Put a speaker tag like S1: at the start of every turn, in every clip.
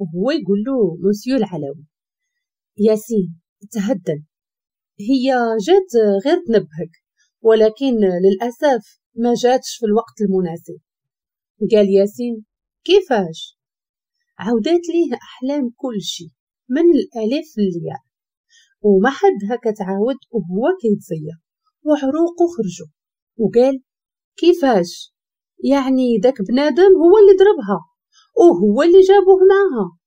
S1: وهو يقول له مسيو العلوي ياسين تهدن هي جات غير تنبهك ولكن للأسف ما جاتش في الوقت المناسب. قال ياسين كيفاش؟ عودات ليه أحلام كل شيء من الألف للياء وما حد هكا تعاود وهو كيتزير وعروقه خرجوا وقال كيفاش؟ يعني داك بنادم هو اللي ضربها. وهو اللي جابوه معها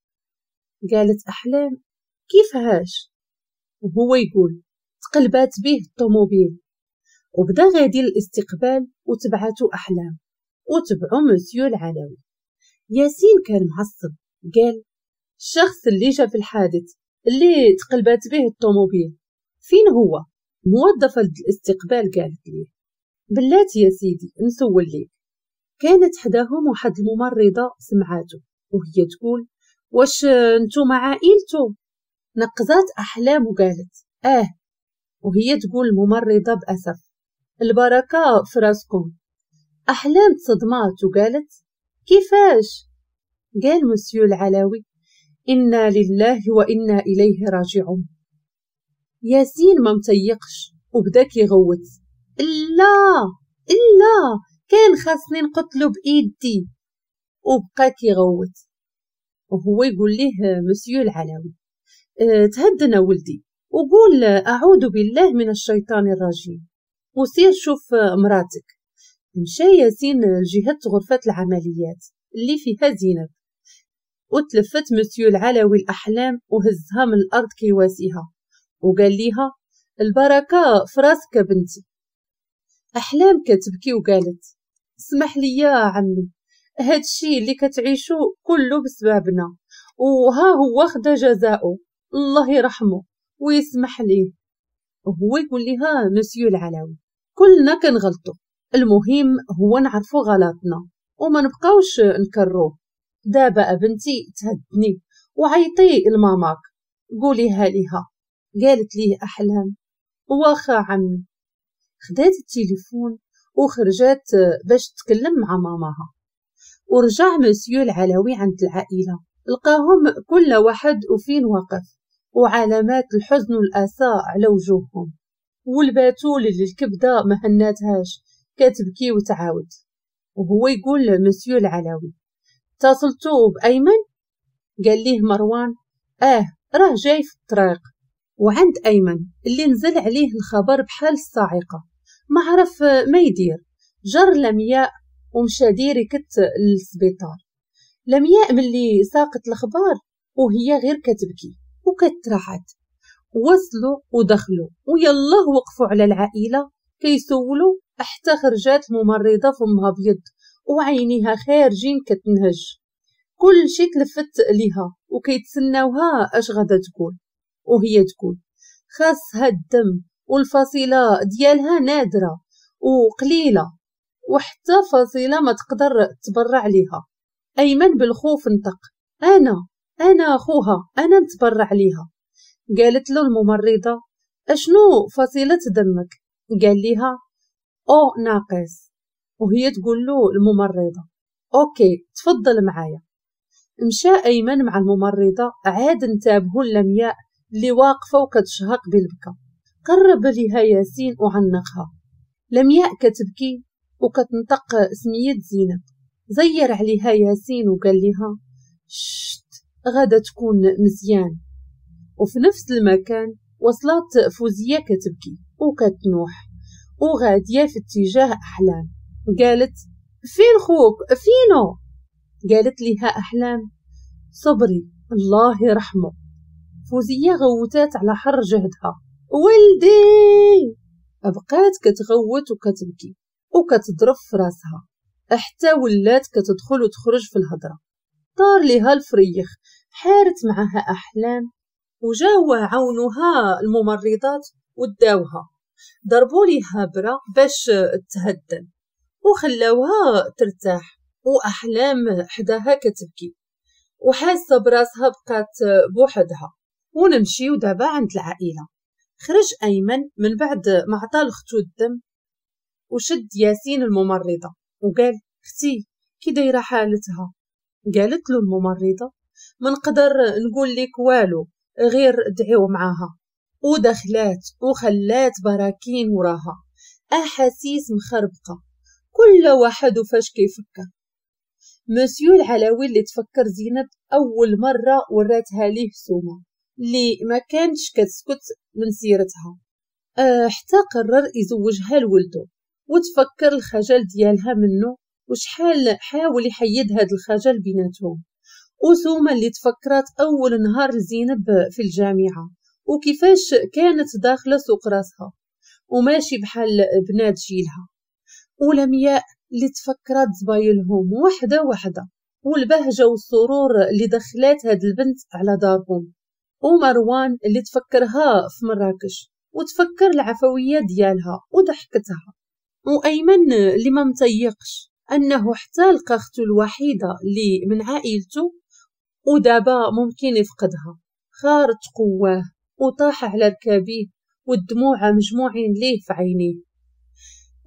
S1: قالت أحلام كيفاش وهو يقول تقلبات به الطوموبيل. وبدا غادي للاستقبال وتبعته أحلام وتبعو مسيو العلوي. ياسين كان معصب قال الشخص اللي جا في الحادث اللي تقلبات به الطوموبيل فين هو؟ موظفة الاستقبال قالت ليه بلاتي يا سيدي نسول ليك كانت حداهم واحد الممرضة سمعاتو وهي تقول واش نتوما عائلتو؟ نقزات أحلام وقالت آه. وهي تقول الممرضة بأسف البركة في راسكم. أحلام تصدمات وقالت كيفاش؟ قال مسيو العلاوي إنا لله وإنا إليه راجعون. ياسين ما متيقش وبدا كيغوت لا لا كان خاصني نقتلو بإيدي وبقى كيغوت. وهو يقول ليه مسيو العلاوي آه تهدنا ولدي. وقول أعوذ بالله من الشيطان الرجيم. وسير شوف مراتك. مشى ياسين لجهة غرفة العمليات اللي فيها زينب. وتلفت مسيو العلوي الأحلام وهزها من الأرض كيواسيها وقال ليها البركة فراسك بنتي. أحلام كتبكي وقالت اسمح لي يا عمي. هادشي اللي كتعيشو كله بسببنا وها هو خدا جزاؤه الله يرحمه ويسمح ليه. وهو يقول لها مسيو العلاوي كلنا كنغلطو. المهم هو نعرفو غلطنا وما نبقاوش نكروه. دابا بنتي تهدني وعيطي لماماك. قوليها ليها. قالت ليه أحلام. واخا عمي خدات التليفون وخرجت باش تكلم مع ماماها. ورجع مسيو العلوي عند العائلة. لقاهم كل واحد وفين واقف وعلامات الحزن والأسى على وجوههم. والباتول اللي الكبدة ما هناتهاش. كتبكي وتعاود. وهو يقول مسيو العلوي اتصلتو بأيمن؟ قال ليه مروان آه راه جاي في الطريق. وعند أيمن اللي نزل عليه الخبر بحال الصاعقة. ما عرف ما يدير. جر لمياء ومشى ديريكت للسبيطار. لمياء ملي ساقت الخبار وهي غير كتبكي وكترعد وصلوا ودخلوا ويلا وقفوا على العائلة كيسولوا حتى خرجات الممرضة فمها بيض وعينيها خارجين كتنهج. كل شي تلفت ليها وكيتسناوها أش غادا تقول. وهي تقول خاصها الدم والفصيلة ديالها نادرة وقليلة وحتى فصيلة ما تقدر تبرع ليها. أيمن بالخوف نطق أنا أنا أخوها أنا نتبرع ليها. قالت له الممرضة أشنو فصيلة دمك؟ قال ليها أو ناقص. وهي تقول له الممرضة أوكي تفضل معايا. مشى أيمن مع الممرضة عاد انتابهو اللمياء اللي واقفة وكتشهق بالبكا. قرب ليها ياسين وعنقها. لمياء كتبكي وكتنطق سمية زينب. زير عليها ياسين وقال لها شت غادا تكون مزيان وفي نفس المكان وصلت فوزية كتبكي وكتنوح. وغادية في اتجاه أحلام. قالت فين خوك؟ فينو؟ قالت لها أحلام صبري الله يرحمه. فوزية غوتات على حر جهدها. ولدي! بقات كتغوت وكتبكي وكتضرب في راسها. حتى ولات كتدخل وتخرج في الهضرة. طار ليها الفريخ حارت معها أحلام. وجاو عاونوها الممرضات وداوها. ضربوا ليها برا باش تهدن. وخلاوها ترتاح. وأحلام حداها كتبكي. وحاسة براسها بقات بوحدها. ونمشيو دابا عند العائلة. خرج أيمن من بعد ما عطى لختو الدم وشد ياسين الممرضة وقال أختي كي دايرة حالتها؟ قالت له الممرضة ما نقدر نقول لك والو غير دعيو معاها. ودخلات وخلات براكين وراها. أحاسيس مخربقة. كل واحد وفاش كيفكر. مسيو العلاوي اللي تفكر زينب أول مرة وراتها ليه سومة. اللي ما كانش كتسكت من سيرتها. أه حتى قرر يزوجها لولدو وتفكر الخجل ديالها منه وشحال حاول يحيد هاد الخجل بيناتهم. وسومة اللي تفكرات أول نهار لزينب في الجامعة وكيفاش كانت داخلة سوق راسها وماشي بحال بنات جيلها. ولمياء اللي تفكرات زبايلهم وحدة وحدة والبهجة والسرور اللي دخلات هاد البنت على دارهم. ومروان اللي تفكرها في مراكش وتفكر العفوية ديالها وضحكتها. وأيمن اللي ما متيقش أنه حتى لقى الوحيدة اللي من عائلته ودابا ممكن يفقدها. خارج قواه وطاح على ركابيه والدموع مجموعين ليه في عينيه.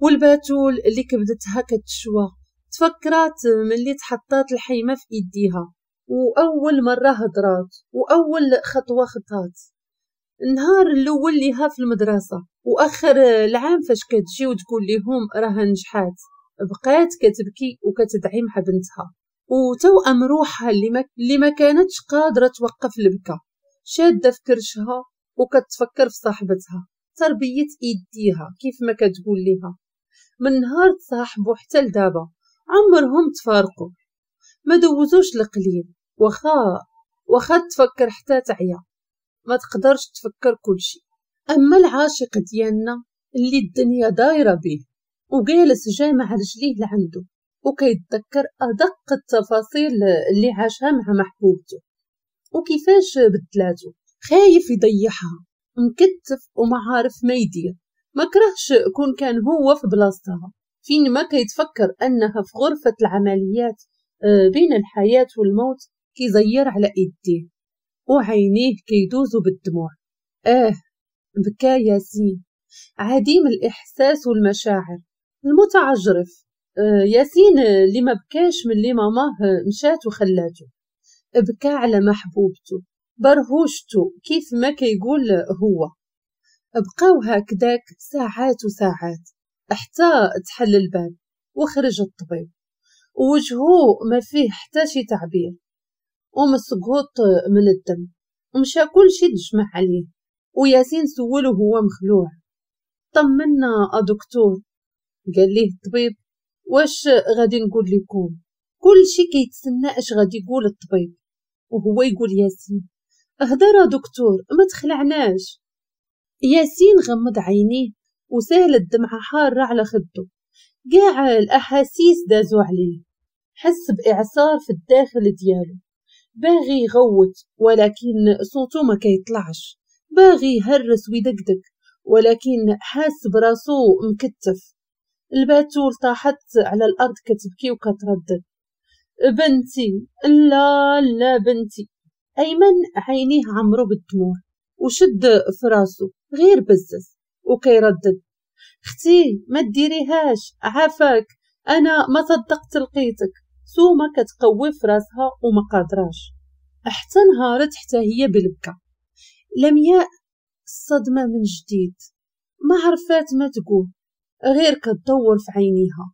S1: والباتول اللي كبدتها كتشوى تفكرات ملي تحطات الحيمة في إيديها. وأول مرة هضرات وأول خطوة خطات. النهار الأول ليها في المدرسة وآخر العام فاش كتجي وتقول لهم راها نجحات. بقات كتبكي وكتدعي مع بنتها. وتوأم روحها اللي ما, اللي ما كانتش قادرة توقف البكا. شادة في كرشها وكتفكر في صاحبتها. تربية إيديها كيف ما كتقول ليها. من نهار تصاحبوا حتى لدابا. عمرهم تفارقوا ما دوزوش القليل. وخا وخا تفكر حتى تعيا. ما تقدرش تفكر كل شيء أما العاشق ديالنا اللي الدنيا دايرة به وجالس جامع رجليه لعنده وكيتذكر أدق التفاصيل اللي عاشها مع محبوبته. وكيفاش بدلاتو خايف يضيعها. مكتف وما عارف ما يدير. ما كرهش كون كان هو في بلاصتها. فين ما كيتفكر أنها في غرفة العمليات آه، بين الحياة والموت كيزير على إيديه وعينيه كيدوزوا بالدموع. آه بكى ياسين. عديم الإحساس والمشاعر. المتعجرف. آه، ياسين اللي ما بكاش من اللي ماماه مشات وخلاته. بكى على محبوبته. برهوشته. كيف ما كيقول هو. بقاو هكداك ساعات وساعات. حتى تحل الباب وخرج الطبيب. ووجهه ما فيه حتى شي تعبير. ومسقوط من الدم ومشى كل شي تجمع عليه وياسين سولو هو مخلوع. طمنا دكتور قال ليه الطبيب واش غادي نقول لكم؟ كل شي كيتسنى اش غادي يقول الطبيب وهو يقول ياسين اهدر دكتور ما تخلعناش. ياسين غمض عينيه وسال الدمعة حارة على خدو قاع الأحاسيس دازو عليه حس بإعصار في الداخل ديالو. باغي يغوت ولكن صوتو ما كيطلعش. باغي يهرس ويدقدق ولكن حاس براسو مكتف. الباتول طاحت على الأرض كتبكي وكتردد بنتي لا لا بنتي. أيمن عينيه عمرو بالدموع وشد في راسو غير بزز وكيردد. أختي ما ديريهاش عافاك أنا ما صدقت لقيتك. سومه كتقوي في راسها وما قادراش. حتى نهارت حتى هي بالبكا. لمياء الصدمة من جديد. ما عرفات ما تقول. غير كتدور في عينيها.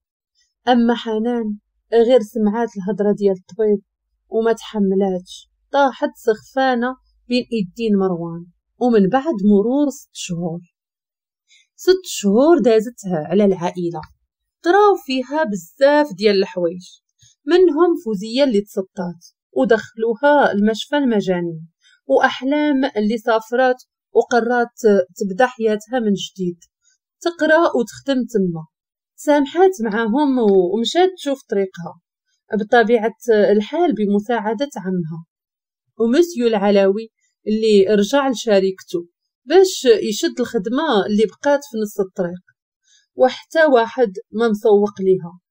S1: أما حنان غير سمعات الهضرة ديال الطبيب. وما تحملاتش. طاحت سخفانة بين ايدين مروان ومن بعد مرور ست شهور. ست شهور دازتها على العائلة. طراو فيها بزاف ديال الحوايج. منهم فوزية اللي تسطات ودخلوها المشفى المجانين وأحلام اللي سافرات وقررت تبدأ حياتها من جديد. تقرأ وتخدم تما. سامحات معاهم ومشات تشوف طريقها بطبيعة الحال بمساعدة عمها. ومسيو العلاوي اللي رجع لشريكته باش يشد الخدمة اللي بقات في نص الطريق. وحتى واحد ما مسوق ليها.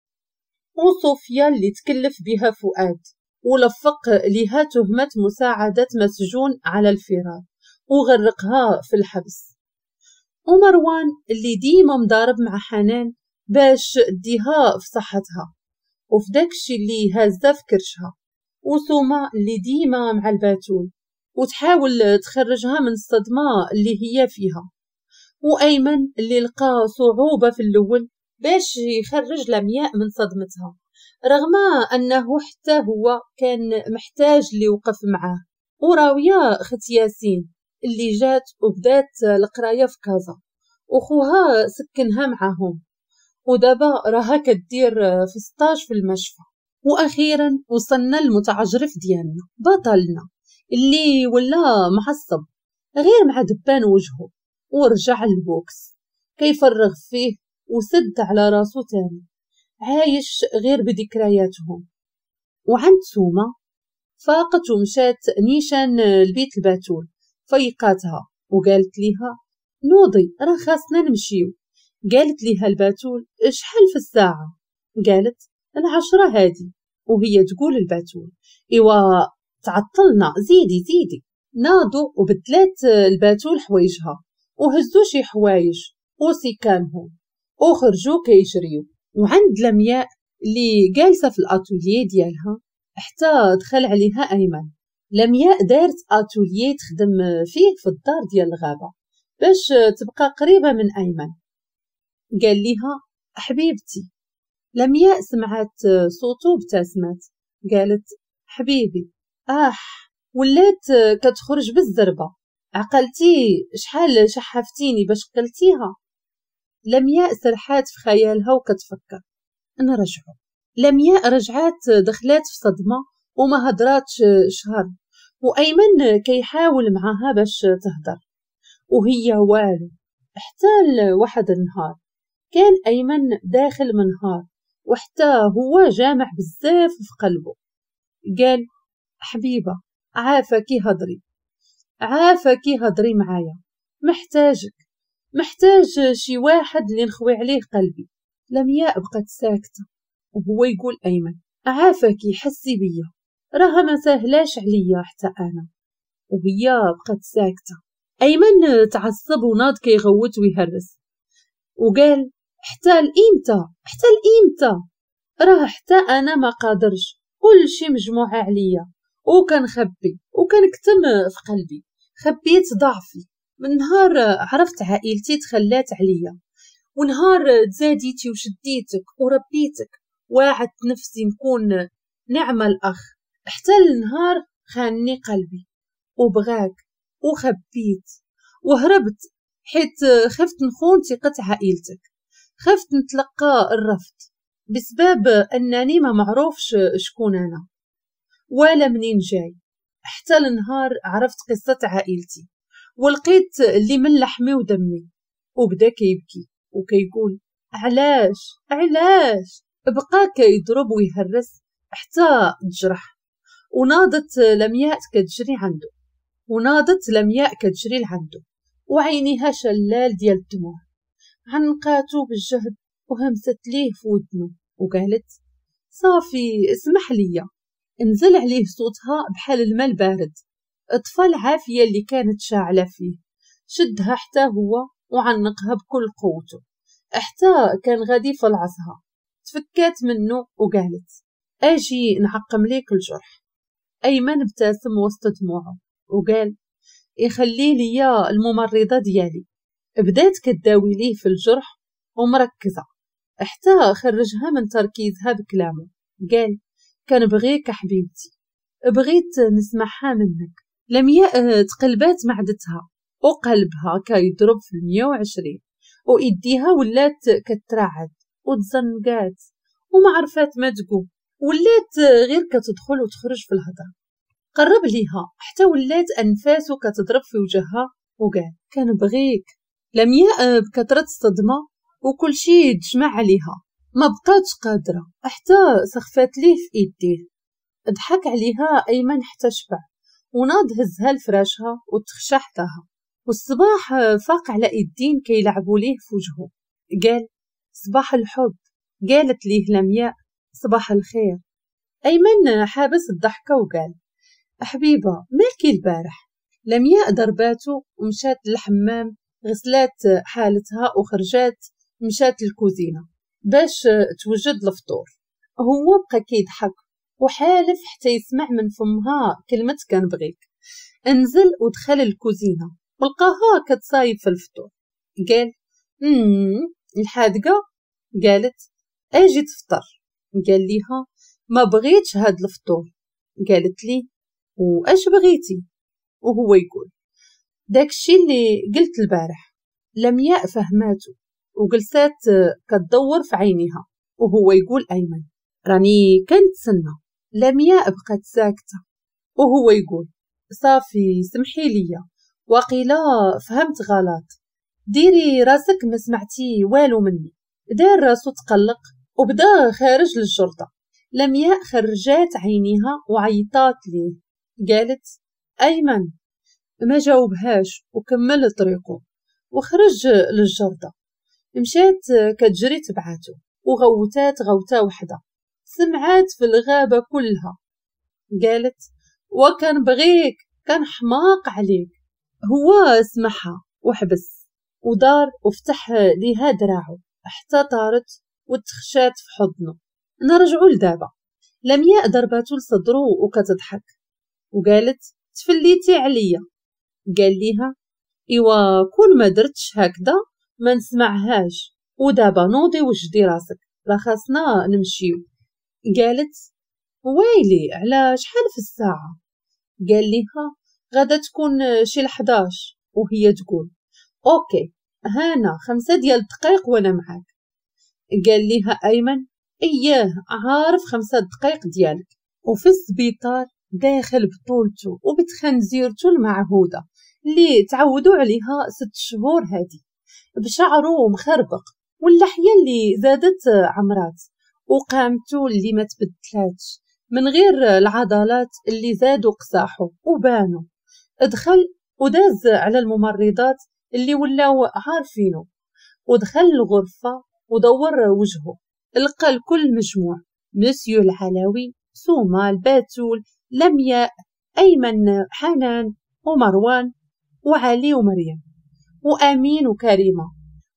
S1: وصوفيا اللي تكلف بها فؤاد ولفق لها تهمة مساعدة مسجون على الفرار وغرقها في الحبس. ومروان اللي ديما مضارب مع حنان باش ديها في صحتها وفي داكشي اللي هازة في كرشها. وسومة اللي ديما مع الباتول وتحاول تخرجها من الصدمة اللي هي فيها. وأيمن اللي لقى صعوبة في الأول باش يخرج لمياء من صدمتها رغم أنه حتى هو كان محتاج اللي يوقف معاه وراوية خت ياسين اللي جات وبدات القراية في كازا وخوها سكنها معاهم. ودابا راها كدير في ستاج في المشفى. وأخيرا وصلنا المتعجرف ديالنا بطلنا اللي ولا معصب غير مع دبان وجهه ورجع لل boxe. كيفرغ فيه؟ وسد على راسو تاني. عايش غير بذكرياتهم وعند سومة فاقت ومشات نيشان البيت الباتول فيقاتها. وقالت ليها نوضي راه خاصنا نمشيو. قالت ليها الباتول شحال في الساعة؟ قالت العشرة هادي. وهي تقول الباتول إوا تعطلنا زيدي زيدي. ناضوا وبدلات الباتول حوايجها وهزوا شي حوايج وسكانهم. وخرجوا كيجريو وعند لمياء اللي جالسة في الأتوليي ديالها حتى دخل عليها أيمن. لمياء دارت أتوليي تخدم فيه في الدار ديال الغابة باش تبقى قريبة من أيمن. قال ليها حبيبتي لمياء سمعت صوته وابتسمت قالت حبيبي آه ولات كتخرج بالزربة. عقلتي شحال شحفتيني باش قلتيها؟ لمياء سرحات في خيالها وكتفكر. نرجعو لمياء رجعات دخلات في صدمة وما هدراتش شهر. وأيمن كيحاول معاها باش تهدر. وهي والو. حتى واحد النهار. كان أيمن داخل منهار وحتى هو جامع بزاف في قلبه. قال حبيبة عافاكي هضري عافاكي هضري معايا. محتاجك. محتاج شي واحد اللي نخوي عليه قلبي. لمياء بقت ساكتة وهو يقول أيمن عافاكي حسي بيا. راها ما سهلاش عليا حتى أنا. وهي بقت ساكتة. أيمن تعصب وناض كيغوت ويهرس. وقال حتى الإمتى؟ حتى الإمتى؟ راه حتى أنا ما قادرش. كل شي مجموعة عليا. وكنخبي وكنكتم في قلبي. خبيت ضعفي. من نهار عرفت عائلتي تخلات عليا ونهار تزاديتي وشديتك وربيتك واعدت نفسي نكون نعمة الأخ. حتى النهار خانني قلبي وبغاك وخبيت وهربت حيت خفت نخون ثقة عائلتك. خفت نتلقى الرفض بسبب أنني ما معروفش شكون أنا ولا منين جاي. حتى النهار عرفت قصة عائلتي. ولقيت اللي من لحمي ودمي وبدا كيبكي وكيقول علاش؟ علاش؟ بقى كيضرب ويهرس حتى تجرح وناضت لمياء كتجري عنده وناضت لمياء كتجري لعنده وعينيها شلال ديال الدموع. عنقاتو بالجهد وهمست ليه في ودنو. وقالت صافي اسمح ليا نزل عليه صوتها بحال الماء البارد طفى العافية اللي كانت شاعلة فيه. شدها حتى هو وعنقها بكل قوته. حتى كان غادي فلعصها تفكات منه وقالت أجي نعقم ليك الجرح. أيمن ابتسم وسط دموعه وقال يخلي ليا الممرضة ديالي. بدات كداوي ليه في الجرح ومركزة. حتى خرجها من تركيزها بكلامه. قال كنبغيك حبيبتي. بغيت نسمعها منك. لمياء تقلبات معدتها وقلبها كيضرب في المية وعشرين وإيديها ولات كترعد وتزنقات وما عرفات ما تقول ولات غير كتدخل وتخرج في الهضرة قرب ليها حتى ولات أنفاسه كتضرب في وجهها وقال كان بغيك. لمياء بكثرة الصدمة وكل شي تجمع عليها. ما بقاتش قادرة حتى سخفات ليه في إيديه. ضحك عليها أيمن حتى شبع. وناض هزها لفراشها وتخشى حداها والصباح فاق على إيدين كيلعبوا ليه في وجهه. قال صباح الحب. قالت ليه لمياء صباح الخير. أيمن حابس الضحكة وقال حبيبة مالكي البارح؟ لمياء ضرباتو ومشات للحمام غسلات حالتها وخرجات مشات للكوزينة باش توجد الفطور. هو بقى كيضحك وحالف حتى يسمع من فمها كلمة كنبغيك. انزل ودخل الكوزينة. ولقاها كتصايب في الفطور. قال مم الحادقة؟ قالت أجي تفطر قال ليها ما بغيتش هاد الفطور. قالت لي وأش بغيتي؟ وهو يقول داكشي اللي قلت البارح لمياء فهماتو وجلسات كتدور في عينيها. وهو يقول أيمن راني كنتسنى. لمياء بقات ساكتة وهو يقول صافي سمحي ليا وقيلا فهمت غلط. ديري راسك ما سمعتي والو مني. دار راسو تقلق وبدا خارج للشرطة. لمياء خرجات عينيها وعيطات ليه قالت أيمن. ما جاوبهاش وكمل طريقه وخرج للجردة مشات كتجري تبعاتو وغوتات غوتة وحدة. سمعات في الغابة كلها. قالت وكان بغيك كان حماق عليك. هو سمعها وحبس ودار وفتح ليها دراعو حتى طارت وتخشات في حضنه. نرجعو لدابا لمياء ضرباتو لصدرو وكتضحك. وقالت تفليتي عليا. قال ليها إيوا كون ما درتش هكذا ما نسمعهاش. ودابا نوضي وجدي راسك. راه خاصنا نمشيو. قالت ويلي على شحال في الساعة؟ قال ليها غادا تكون شي لحداش. وهي تقول أوكي هانا خمسة ديال الدقايق وأنا معاك. قال ليها أيمن إياه عارف خمسة دقايق ديالك. وفي السبيطار داخل بطولته وبتخنزيرته المعهودة اللي تعودوا عليها ست شهور هادي. بشعره مخربق واللحية اللي زادت عمرات. وقامته اللي ما تبدلاتش. من غير العضلات اللي زادوا قصاحه وبانوا دخل وداز على الممرضات اللي ولاو عارفينه ودخل الغرفة ودور وجهه لقى الكل مجموع. مسيو العلوي سوما الباتول لمياء أيمن حنان ومروان وعلي ومريم. وأمين وكريمة.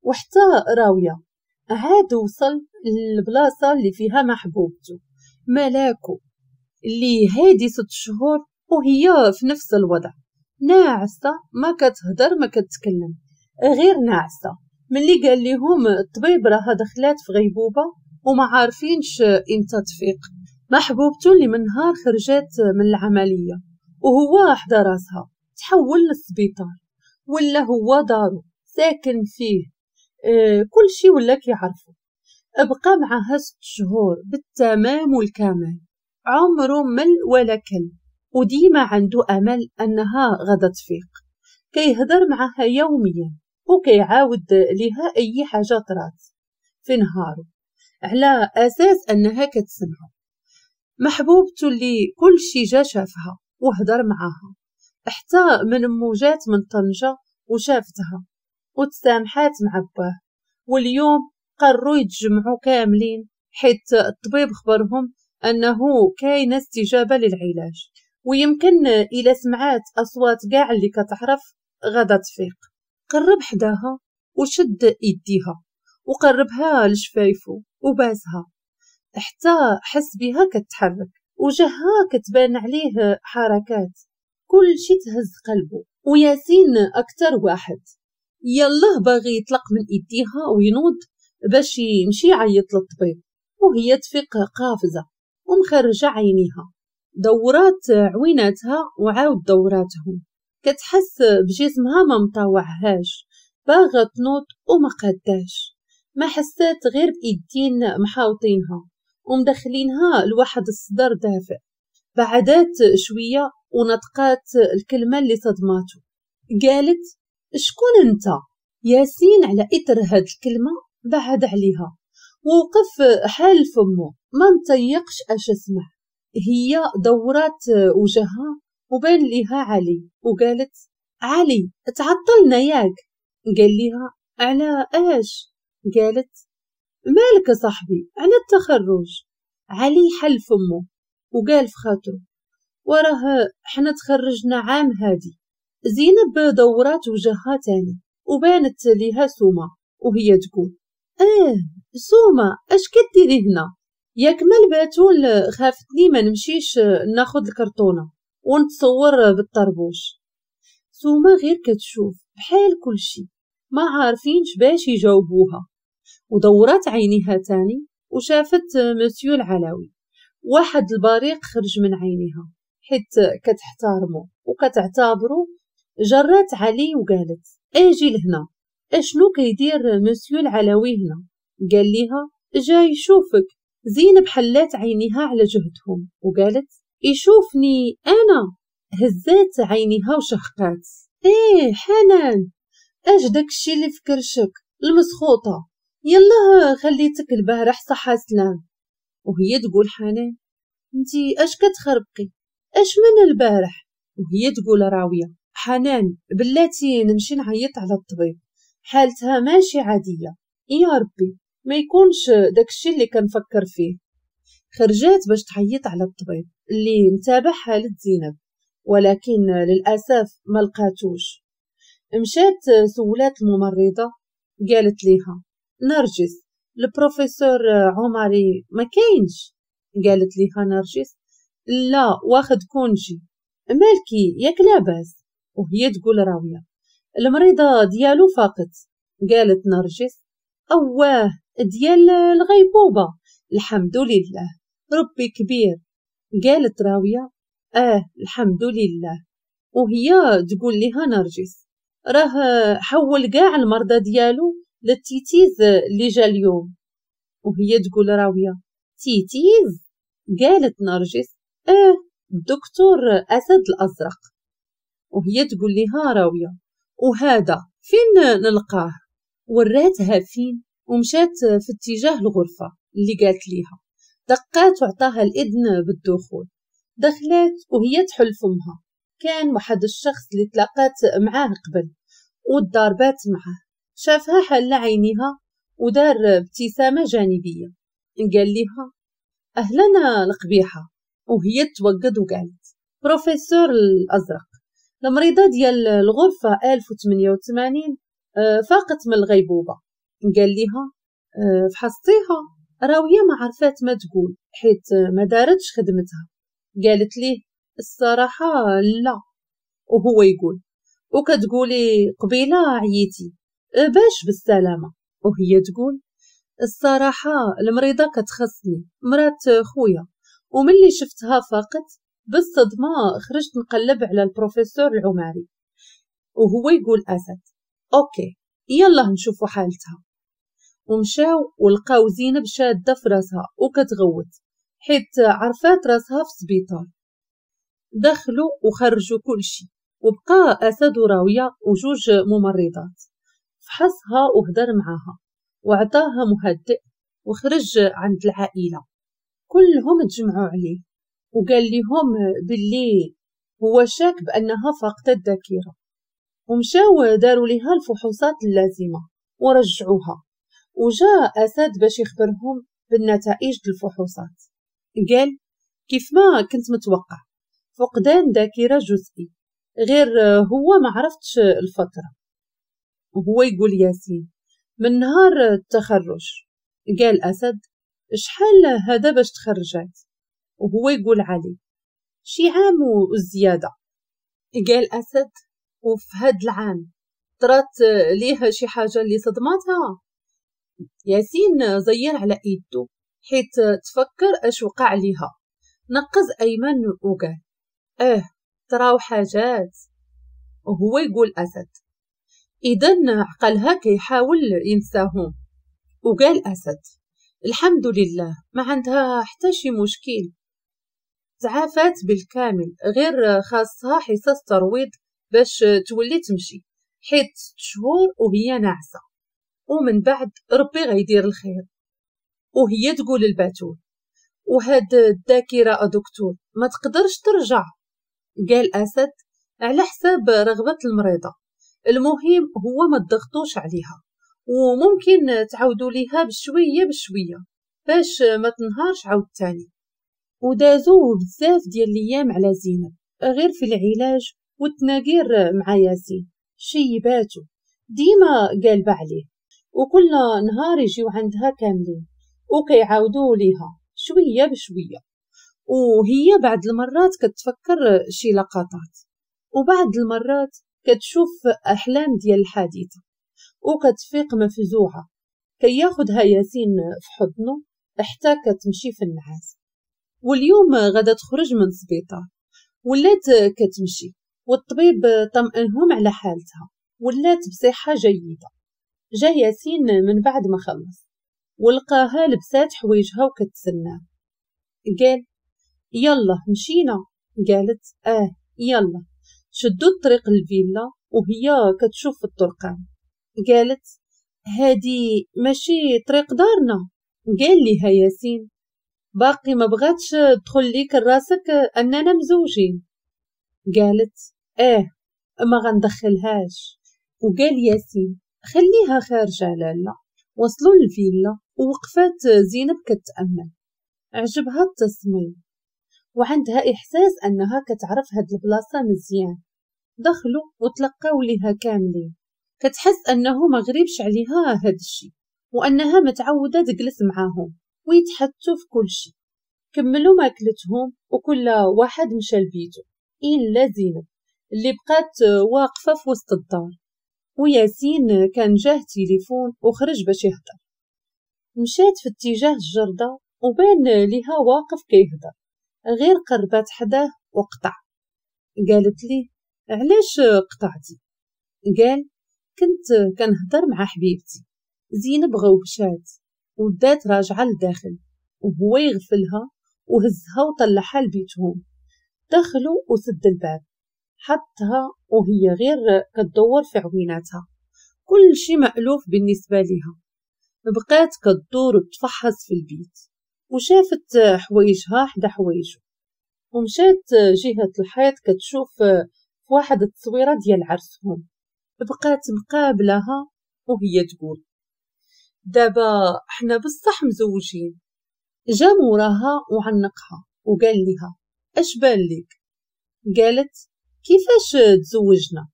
S1: وحتى راوية. عاد وصل للبلاصه اللي فيها محبوبته ملاكو اللي هادي ست شهور وهي في نفس الوضع. ناعسة ما كتهدر ما كتكلم. غير ناعسة ملي قال لهم الطبيب راها دخلات في غيبوبة وما عارفينش إمتى تفيق محبوبته اللي من نهار خرجت من العملية وهو حدا راسها تحول للسبيطار. ولا هو دارو ساكن فيه. كل شي ولا كيعرفو بقى معها ست شهور بالتمام والكمال عمره مل ولا كل وديما عنده أمل أنها غدا تفيق. كيهدر معها يوميا وكيعاود لها أي حاجة طرات. في نهارو على أساس أنها كتسمعه. محبوبته اللي كل شي جا شافها وهدر معاها. حتى من موجات من طنجة وشافتها. وتسامحات مع باه. واليوم قرروا يتجمعوا كاملين حيت الطبيب خبرهم أنه كاين استجابة للعلاج. ويمكن إلى سمعات أصوات قاع اللي كتعرف غدا تفيق. قرب حداها وشد يديها وقربها لشفايفو وباسها. حتى حس بها كتحرك وجهها كتبان عليه حركات. كل شي تهز قلبه وياسين أكتر واحد. يالله باغي يطلق من إيديها وينوض باش يمشي يعيط للطبيب. وهي تفيق قافزة ومخرجة عينيها. دورات عويناتها وعاود دوراتهم. كتحس بجسمها ما مطاوعهاش باغا تنوض وما قاداش ما حسات غير بإيدين محاوطينها ومدخلينها لواحد الصدر دافئ. بعدات شوية ونطقات الكلمة اللي صدماتو. قالت شكون انت؟ ياسين على إثر هاد الكلمة؟ بعد عليها. ووقف حال فمه. ما مطيقش أش اسمع هي دورات وجهها وبان ليها علي. وقالت علي تعطلنا ياك قال ليها على أش؟ قالت مالك صاحبي؟ على التخرج. علي حل فمه. وقال في خاطره وراه حنا تخرجنا عام هادي. زينب دورات وجهها تاني وبانت ليها سومة وهي تقول آه سومة اش كديري هنا؟ ياك ما الباتول خافتني ما نمشيش ناخد الكرتونة ونتصور بالطربوش. سوما غير كتشوف بحال كلشي ما عارفينش باش يجاوبوها. ودورات عينيها تاني وشافت مسيو العلاوي. واحد البريق خرج من عينيها حيت كتحتارمو وكتعتبرو جرات علي وقالت إجي لهنا. إشنو كيدير مسيو العلوي هنا؟ قال ليها جاي يشوفك. زينب حلات عينيها على جهدهم وقالت يشوفني أنا. هزات عينيها وشهقات إيه حنان اش داكشي اللي في كرشك المسخوطة. يلا خليتك البارح صحة سلام. وهي تقول حنان أنتي أش كتخربقي؟ أش من البارح؟ وهي تقول راوية حنان بلاتي نمشي نعيط على الطبيب. حالتها ماشي عادية. يا ربي ما يكونش داكشي اللي كنفكر فيه. خرجات باش تعيط على الطبيب اللي متابع حالة زينب ولكن للأسف ما لقاتوش. مشات سولات الممرضة قالت ليها نرجس البروفيسور عمري ما كاينش. قالت ليها نرجس لا واخد كونجي. مالكي ياك لاباس. وهي تقول راوية المريضة ديالو فاقت قالت نرجس أواه ديال الغيبوبة. الحمد لله. ربي كبير. قالت راوية آه الحمد لله. وهي تقول لها نرجس راه حول كاع المرضى ديالو للتيتيز اللي جا اليوم. وهي تقول راوية تيتيز؟ قالت نرجس آه الدكتور أسد الأزرق. وهي تقول لها راوية وهذا فين نلقاه؟ وراتها فين ومشات في اتجاه الغرفة اللي قالت ليها. دقات وعطاها الإذن بالدخول. دخلت وهي تحل فمها. كان واحد الشخص اللي تلاقات معاه قبل وتضاربات معاه. شافها حل عينيها ودار ابتسامة جانبية. قال لها أهلا القبيحة وهي توقد وقالت بروفيسور الأزرق. المريضة ديال الغرفة 1088 آه، فاقت من الغيبوبة. قال لها آه، فحصتيها. راوية ما عرفات ما تقول حيت ما دارتش خدمتها. قالت ليه الصراحة لا. وهو يقول وكتقولي قبيلة عييتي. آه، باش بالسلامة. وهي تقول الصراحة المريضة كتخصني مرات خويا. وملي شفتها فاقت بالصدمة خرجت نقلب على البروفيسور العماري وهو يقول أسد okay يلا نشوفو حالتها. ومشاو ولقاو زينب شادة في راسها وكتغوت حيت عرفات راسها في سبيطار. دخلوا وخرجوا كل شي وبقى أسد وراوية وجوج ممرضات. فحصها وهدر معاها وعطاها مهدئ وخرج عند العائلة. كلهم تجمعوا عليه. وقال لهم باللي هو شاك بأنها فاقدة الذاكرة. ومشاو داروا لها الفحوصات اللازمة ورجعوها. وجاء أسد باش يخبرهم بالنتائج الفحوصات. قال كيف ما كنت متوقع. فقدان ذاكرة جزئي. غير هو ما عرفتش الفترة. وهو يقول ياسين من نهار التخرج. قال أسد شحال هذا باش تخرجات؟ وهو يقول علي شي عام وزيادة قال أسد وفي هاد العام طرات ليها شي حاجة اللي صدماتها؟ ياسين زير على إيدو حيت تفكر أش وقع ليها. نقز أيمن وقال أه تراو حاجات وهو يقول أسد اذا عقلها كيحاول ينساهم. وقال أسد الحمد لله ما عندها حتى شي مشكل. تعافات بالكامل غير خاصها حصص ترويض باش تولي تمشي حيت شهور وهي ناعسة. ومن بعد ربي غيدير الخير. وهي تقول الباتول وهاد الذاكرة دكتور ما تقدرش ترجع. قال أسد على حساب رغبة المريضة. المهم هو ما تضغطوش عليها. وممكن تعاودوا ليها بشوية بشوية باش ما تنهارش عاود تاني. ودازو بزاف ديال الأيام على زينب غير في العلاج والتناقير مع ياسين. شيباتو ديما قالب عليه. وكل نهار يجيو عندها كاملين وكيعاودوا ليها شوية بشوية. وهي بعد المرات كتفكر شي لقطات. وبعد المرات كتشوف أحلام ديال الحديثة. وكتفيق مفزوعة. كي ياخدها ياسين في حضنه حتى كتمشي في النعاس. واليوم غدا تخرج من السبيطار. ولات كتمشي والطبيب طمئنهم على حالتها. ولات بصحة جيدة. جا ياسين من بعد ما خلص. ولقاها لبسات حوايجها وكتسناه قال يلا مشينا. قالت آه يلا. شدوا الطريق الفيلا وهي كتشوف الطرقان. قالت هادي ماشي طريق دارنا. قال ليها ياسين باقي ما بغاتش تدخل ليك راسك اننا مزوجين. قالت آه ما غندخلهاش. وقال ياسين خليها خارجة لالا وصلوا للفيلا ووقفات زينب كتأمل. عجبها التصميم. وعندها إحساس أنها كتعرف هاد البلاصة مزيان. دخلوا وتلقاو ليها كاملين. كتحس أنه ما غريبش عليها هاد الشي. وأنها متعودة تجلس معاهم. ويتحدثوا في كل شي كملوا ماكلتهم وكل واحد مشى لبيتو إلا زينب اللي بقات واقفة في وسط الدار. وياسين كان جاه تليفون وخرج باش يهدر مشات في اتجاه الجردة وبان ليها واقف كيهدر غير قربات حداه وقطع. قالت لي علاش قطعتي؟ قال كنت كنهضر مع حبيبتي. زينب غوبشات ودات راجعة لداخل وهو يغفلها وهزها وطلعها لبيتهم. دخلوا وسد الباب حطها وهي غير كتدور في عويناتها. كل شي مألوف بالنسبة لها بقات كتدور وتفحص في البيت وشافت حوايجها حدا حوايجو ومشات جهة الحيط كتشوف في واحد التصويرة ديال عرسهم. بقات مقابلها وهي تقول دابا حنا بصح مزوجين. جا موراها وعنقها وقال لها اش بان لك قالت كيفاش تزوجنا؟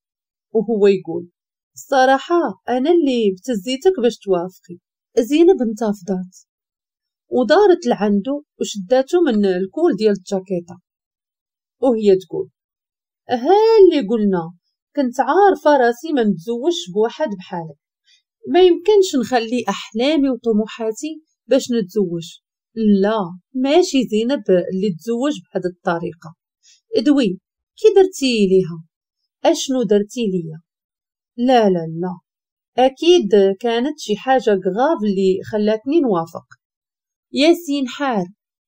S1: وهو يقول الصراحة أنا اللي بتزيتك باش توافقي زينب انتفضات ودارت لعندو وشداتو من الكول ديال الجاكيطة. وهي تقول ها اللي قلنا كنت عارفة راسي ما نتزوجش بواحد بحالك. ما يمكنش نخلي أحلامي وطموحاتي باش نتزوج. لا ماشي زينب اللي تزوج بهذه الطريقة. إدوي كي درتي ليها؟ أشنو درتي ليا؟ لا لا لا. أكيد كانت شي حاجة غاف اللي خلاتني نوافق. ياسين حار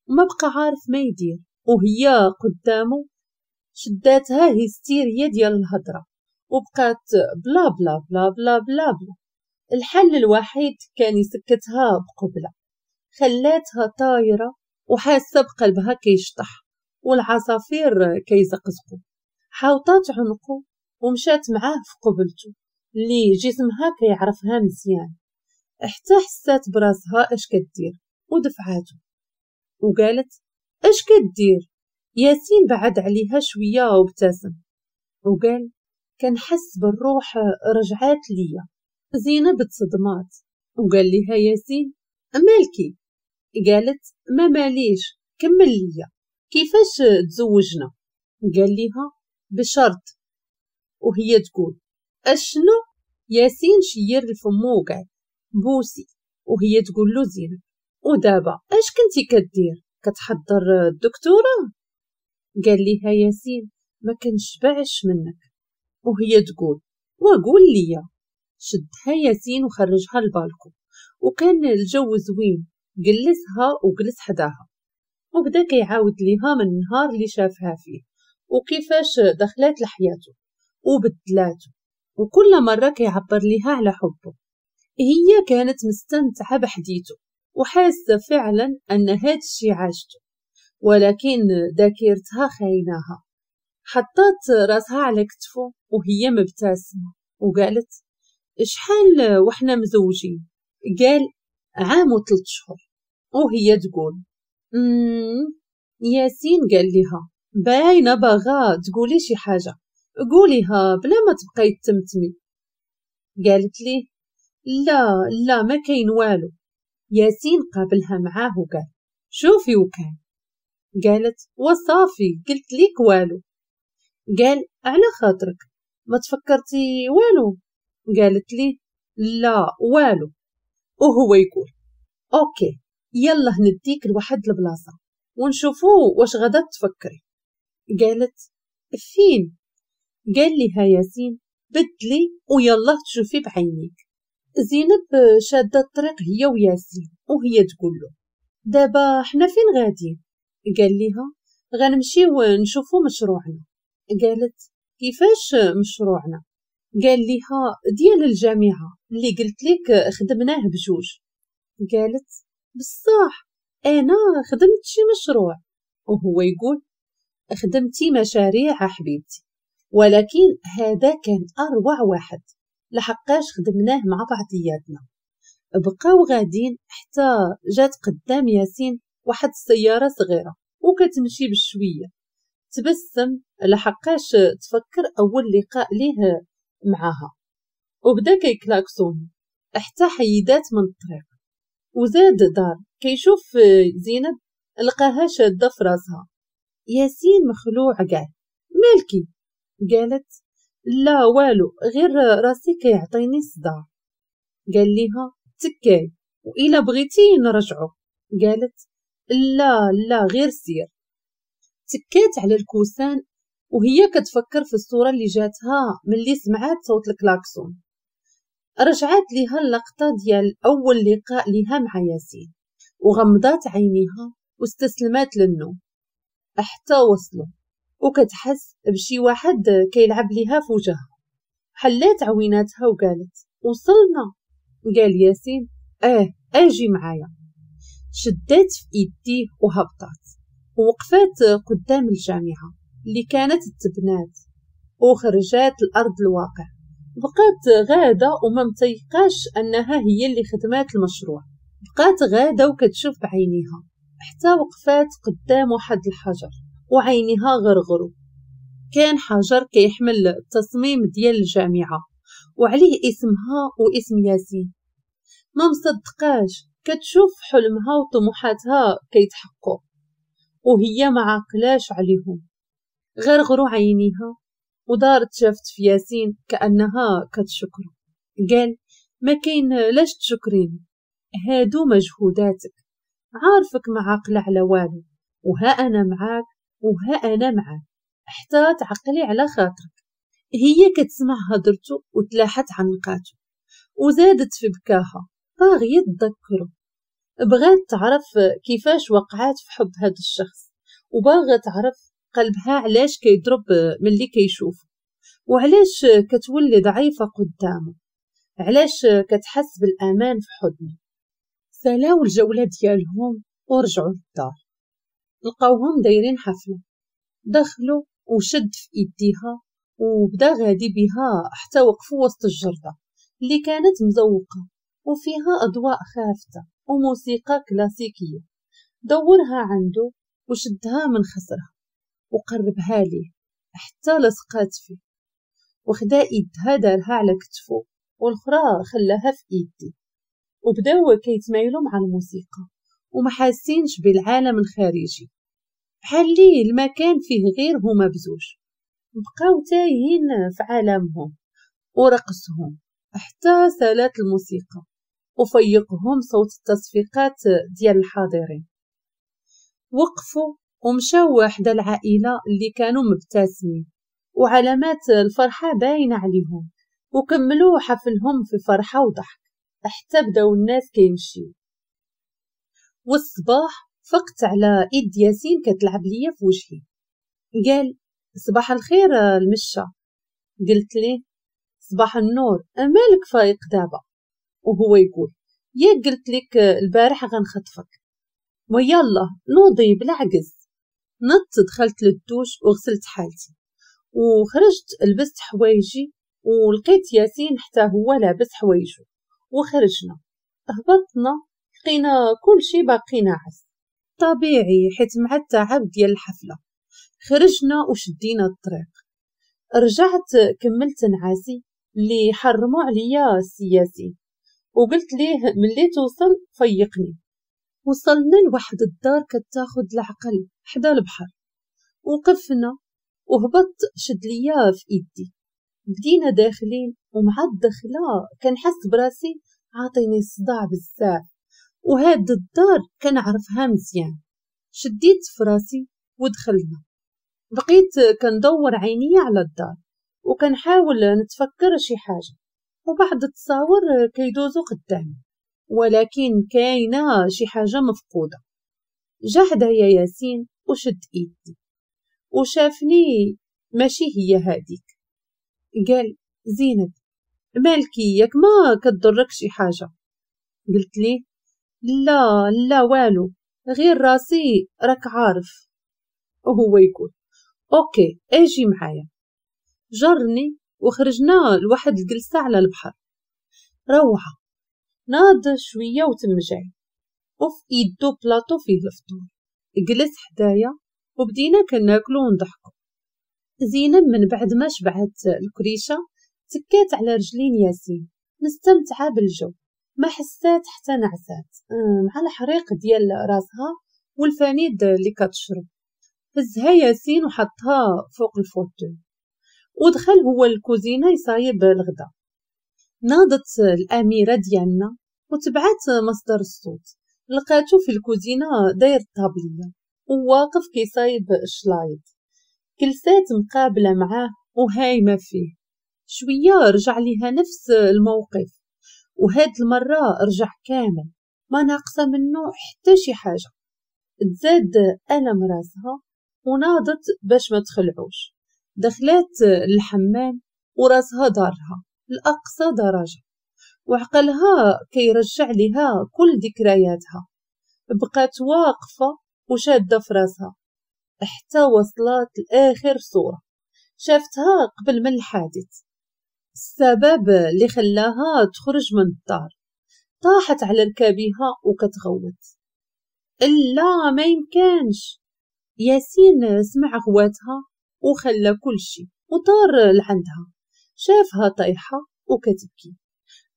S1: ما بقى عارف ما يدير. وهي قدامه شداتها هستيريا ديال الهضره وبقات بلا بلا بلا بلا بلا بلا. الحل الوحيد كان يسكتها بقبلة. خلاتها طايرة وحاسه بقلبها كيشطح والعصافير كيزقزقوا حاوطات عنقو ومشات معاه في قبلته اللي جسمها كيعرفها مزيان. حتى حسات براسها إش كدير ودفعاتو وقالت إش كدير؟ ياسين بعد عليها شوية وابتسم. وقال كنحس بالروح رجعات ليا. زينب تصدمات وقال ليها ياسين مالكي؟ قالت ما ماليش كمل ليا. كيفاش تزوجنا؟ قال ليها بشرط. وهي تقول أشنو؟ ياسين شير لفمو وقال بوسي. وهي تقول له زينب ودابا أش كنتي كدير؟ كتحضر الدكتورة؟ قال ليها ياسين ما كنشبعش منك. وهي تقول وقول ليا. شدها ياسين وخرجها البالكو وكان الجو زوين جلسها وجلس حداها. وبدا كيعاود ليها من النهار اللي شافها فيه وكيفاش دخلات لحياته وبدلاته. وكل مرة كيعبر ليها على حبه. هي كانت مستمتعة بحديته وحاسة فعلا أن هاد الشي عاشته ولكن ذاكرتها خايناها. حطات راسها على كتفه وهي مبتسمة وقالت شحال وحنا مزوجين؟ قال عام وثلاث شهور وهي تقول ياسين قال لها باينة باغا تقولي شي حاجة. قوليها بلا ما تبقاي تمتمي قالت لي لا لا ما كاين والو. ياسين قابلها معاه وقال شوفي وكان. قالت وصافي قلت ليك والو. قال على خاطرك ما تفكرتي والو. قالت لي لا والو. وهو يقول أوكي يلا نديك لواحد البلاصة ونشوفو واش غادا تفكري. قالت فين؟ قال لها ياسين بدلي ويلا تشوفي بعينيك. زينب شادة الطريق هي وياسين وهي تقول له دابا حنا فين غاديين قال لها غنمشيو نشوفو مشروعنا. قالت كيفاش مشروعنا؟ قال لها ديال الجامعة اللي قلت لك خدمناه بجوج. قالت بصح أنا خدمت شي مشروع. وهو يقول خدمتي مشاريع حبيبتي ولكن هذا كان أروع واحد. لحقاش خدمناه مع بعضياتنا. بقاو غادين حتى جات قدام ياسين واحد السيارة صغيرة وكتمشي بشوية. تبسم لحقاش تفكر أول لقاء ليه معاها وبدا كيكلاكسون حتى حيدات من الطريق. وزاد دار كيشوف زينب لقاها شادة في راسها ياسين مخلوع قال مالكي؟ قالت لا والو غير راسي كيعطيني صداع. قال ليها تكاي وإلا بغيتي نرجعو. قالت لا لا غير سير. تكات على ال coussin وهي كتفكر في الصورة اللي جاتها ملي سمعات صوت الكلاكسون. رجعات ليها اللقطة ديال أول لقاء ليها مع ياسين وغمضات عينيها واستسلمات للنوم. حتى وصلوا وكتحس بشي واحد كيلعب ليها في وجهها حلات عويناتها وقالت وصلنا؟ قال ياسين آه أجي معايا. شدات في ايديه وهبطات ووقفات قدام الجامعة. اللي كانت تبنات. وخرجات الأرض الواقع. بقات غادة وما متيقاش أنها هي اللي خدمات المشروع. بقات غادة وكتشوف بعينيها. حتى وقفات قدام واحد الحجر وعينها غرغرو. كان حجر كيحمل التصميم ديال الجامعة وعليه اسمها واسم ياسين. ما مصدقاش كتشوف حلمها وطموحاتها كيتحققوا. وهي ما عقلاش عليهم. غرغرو عينيها ودارت شافت في ياسين كأنها كتشكره قال ما كاين لاش تشكريني هادو مجهوداتك. عارفك ما عاقلة على والو وها أنا معاك وها أنا معاك. حتى تعقلي على خاطرك. هي كتسمع هضرته وتلاحت عنقاته وزادت في بكاها. باغية تذكره بغات تعرف كيفاش وقعات في حب هذا الشخص وباغا تعرف قلبها علاش كيضرب ملي كيشوف. وعلاش كتولي ضعيفة قدامه؟ علاش كتحس بالأمان في حضنه؟ سالاو الجولة ديالهم ورجعوا للدار. لقاوهم دايرين حفلة. دخلوا وشد في إيديها وبدا غادي بها حتى وقفوا وسط الجردة اللي كانت مزوقة وفيها أضواء خافتة وموسيقى كلاسيكية. دورها عنده وشدها من خصرها وقربها ليه حتى لصقات فيه. وخدا ايدها دارها على كتفو والأخرى خلاها في إيدي. وبداو كيتمايلوا مع الموسيقى وما حاسينش بالعالم الخارجي. بحال لي المكان فيه غير هما بزوج. بقاو تايهين في عالمهم ورقصهم حتى سالات الموسيقى وفيقهم صوت التصفيقات ديال الحاضرين. وقفوا ومشاو وحدة العائلة اللي كانوا مبتسمين وعلامات الفرحة باينة عليهم وكملوا حفلهم في فرحة وضحك حتى بداو الناس كيمشيو. والصباح فقت على إيد ياسين كتلعب ليا في وجهي. قال صباح الخير المشة قلت ليه صباح النور مالك فايق دابا؟ وهو يقول يا قلت لك البارح غنخطفك. ويلا نوضي بلا عجز نط دخلت للدوش وغسلت حالتي. وخرجت لبست حوايجي ولقيت ياسين حتى هو لابس حوايجو. وخرجنا. هبطنا لقينا كل شي باقي ناعس. طبيعي حيت مع التعب ديال الحفلة. خرجنا وشدينا الطريق. رجعت كملت نعاسي اللي حرموا عليا السياسي وقلت ليه ملي توصل فيقني. وصلنا لواحد الدار كتاخد العقل. حدا البحر. وقفنا وهبط شد ليا في إيدي. بدينا داخلين ومع الدخلة كنحس براسي عاطيني صداع بزاف. وهاد الدار كنعرفها مزيان. شديت في راسي ودخلنا. بقيت كندور عيني على الدار وكنحاول نتفكر شي حاجة. وبعض التصاور كيدوزو قدامي. ولكن كاينة شي حاجة مفقودة. جا حدايا ياسين وشد إيدي. وشافني ماشي هي هاديك. قال زينب مالكي ياك؟ ما كتضرك شي حاجة. قلت ليه لا لا والو غير راسي راك عارف. وهو يقول okay إجي معايا. جرني وخرجنا لواحد الجلسة على البحر. روعة ناض شوية وتم جاي. وفي إيدو بلاطو فيه الفطور. جلس حدايا وبدينا كناكلو ونضحكو. زينب من بعد ما شبعت الكريشة تكات على رجلين ياسين مستمتعة بالجو ما حسات حتى نعسات. آه، مع الحريق ديال راسها والفانيد اللي كتشرب. هزها ياسين وحطها فوق الفوتو. ودخل هو الكوزينة يصايب الغدا ناضت الأميرة ديالنا وتبعت مصدر الصوت. لقاتو في الكوزينة داير الطابلية وواقف كيصايب الشلايض جلسات مقابلة معاه وهايمة فيه. شوية رجع ليها نفس الموقف وهاد المرة رجع كامل ما ناقصة منه حتى شي حاجة. تزاد ألم راسها وناضت باش ما تخلعوش. دخلت الحمام وراسها دارها لأقصى درجة. وعقلها كيرجع لها كل ذكرياتها. بقات واقفة وشادة في راسها حتى وصلت لآخر صورة. شافتها قبل من الحادث. السبب اللي خلاها تخرج من الدار. طاحت على ركابها وكتغوت. لا ما يمكنش. ياسين سمع غواتها وخلى كل شي وطار لعندها. شافها طايحة وكتبكي.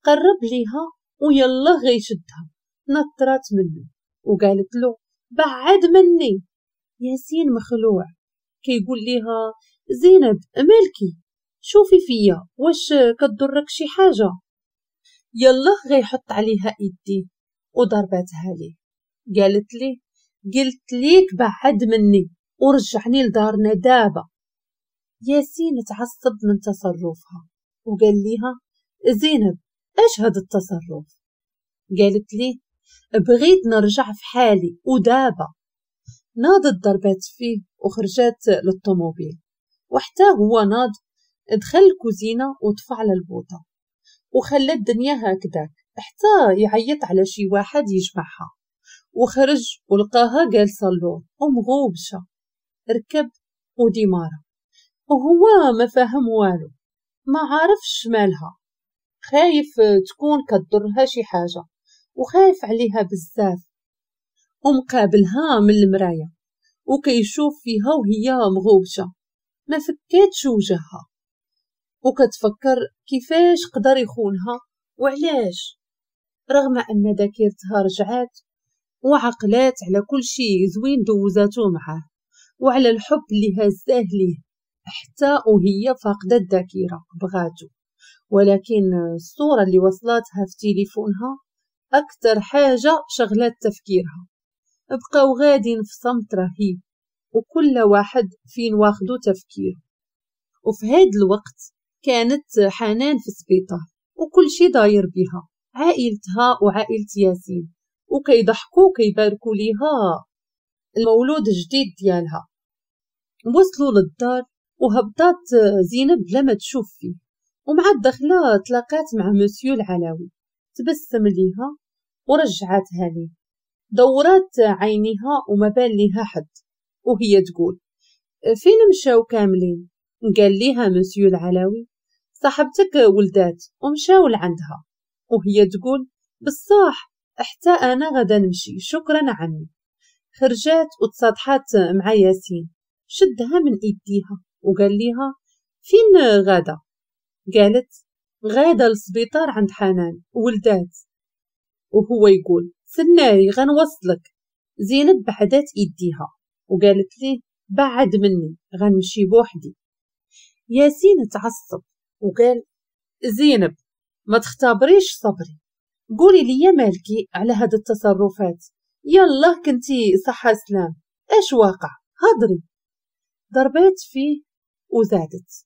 S1: قرب ليها ويلا غيشدها. نطرات منه وقالت له بعد مني. ياسين مخلوع كيقول ليها زينب مالكي؟ شوفي فيا واش كتضرك شي حاجة. يلا غيحط عليها إيدي وضرباتها ليه. قالت لي قلت ليك بعد مني ورجعني لدارنا دابا. ياسين تعصب من تصرفها وقال ليها زينب هذا التصرف. قالت لي بغيت نرجع في حالي. ودابا ناضت ضربات فيه وخرجت للطوموبيل. وحتى هو ناض دخل الكوزينة وطفى على البوطة. وخلى الدنيا هكذاك حتى يعيط على شي واحد يجمعها. وخرج ولقاها جالسة اللور ومغوبشة ركب وديمارة. وهو ما فاهم والو. ما عارفش مالها. خايف تكون كتضرها شي حاجة وخايف عليها بزاف. ومقابلها من المراية وكيشوف فيها وهي مغوبشة ما فكاتش وجهها. وكتفكر كيفاش قدر يخونها وعلاش رغم أن ذاكرتها رجعات وعقلات على كل شي زوين دوزاتو معاه وعلى الحب اللي هزاه ليه حتى وهي فاقدة الذاكرة بغاتو. ولكن الصورة اللي وصلتها في تليفونها أكثر حاجة شغلات تفكيرها. بقاو غادين في صمت رهيب وكل واحد فين واخدو تفكيره وفي هاد الوقت كانت حنان في السبيطار وكل شي داير بها عائلتها وعائلة ياسين. وكيضحكوا وكيباركوا ليها المولود الجديد ديالها. وصلوا للدار وهبطات زينب بلا تشوف فيه. ومع الدخلة تلاقات مع مسيو العلاوي تبسم ليها ورجعتها ليه دورات عينيها وما بان ليها حد. وهي تقول فين مشاو كاملين؟ قال ليها مسيو العلاوي صاحبتك ولدات ومشاو لعندها. وهي تقول بالصح حتى أنا غدا نمشي. شكرا عمي خرجات وتصادحات مع ياسين. شدها من إيديها وقال ليها فين غاده قالت غادة للسبيطار عند حنان ولدات. وهو يقول سناي غنوصلك. زينب بعدات يديها وقالت لي بعد مني غنمشي بوحدي. ياسين تعصب وقال زينب ما تختبريش صبري. قولي لي مالكي على هاد التصرفات. يلا كنتي صحة سلام. اش واقع؟ هضري. ضربات فيه وزادت.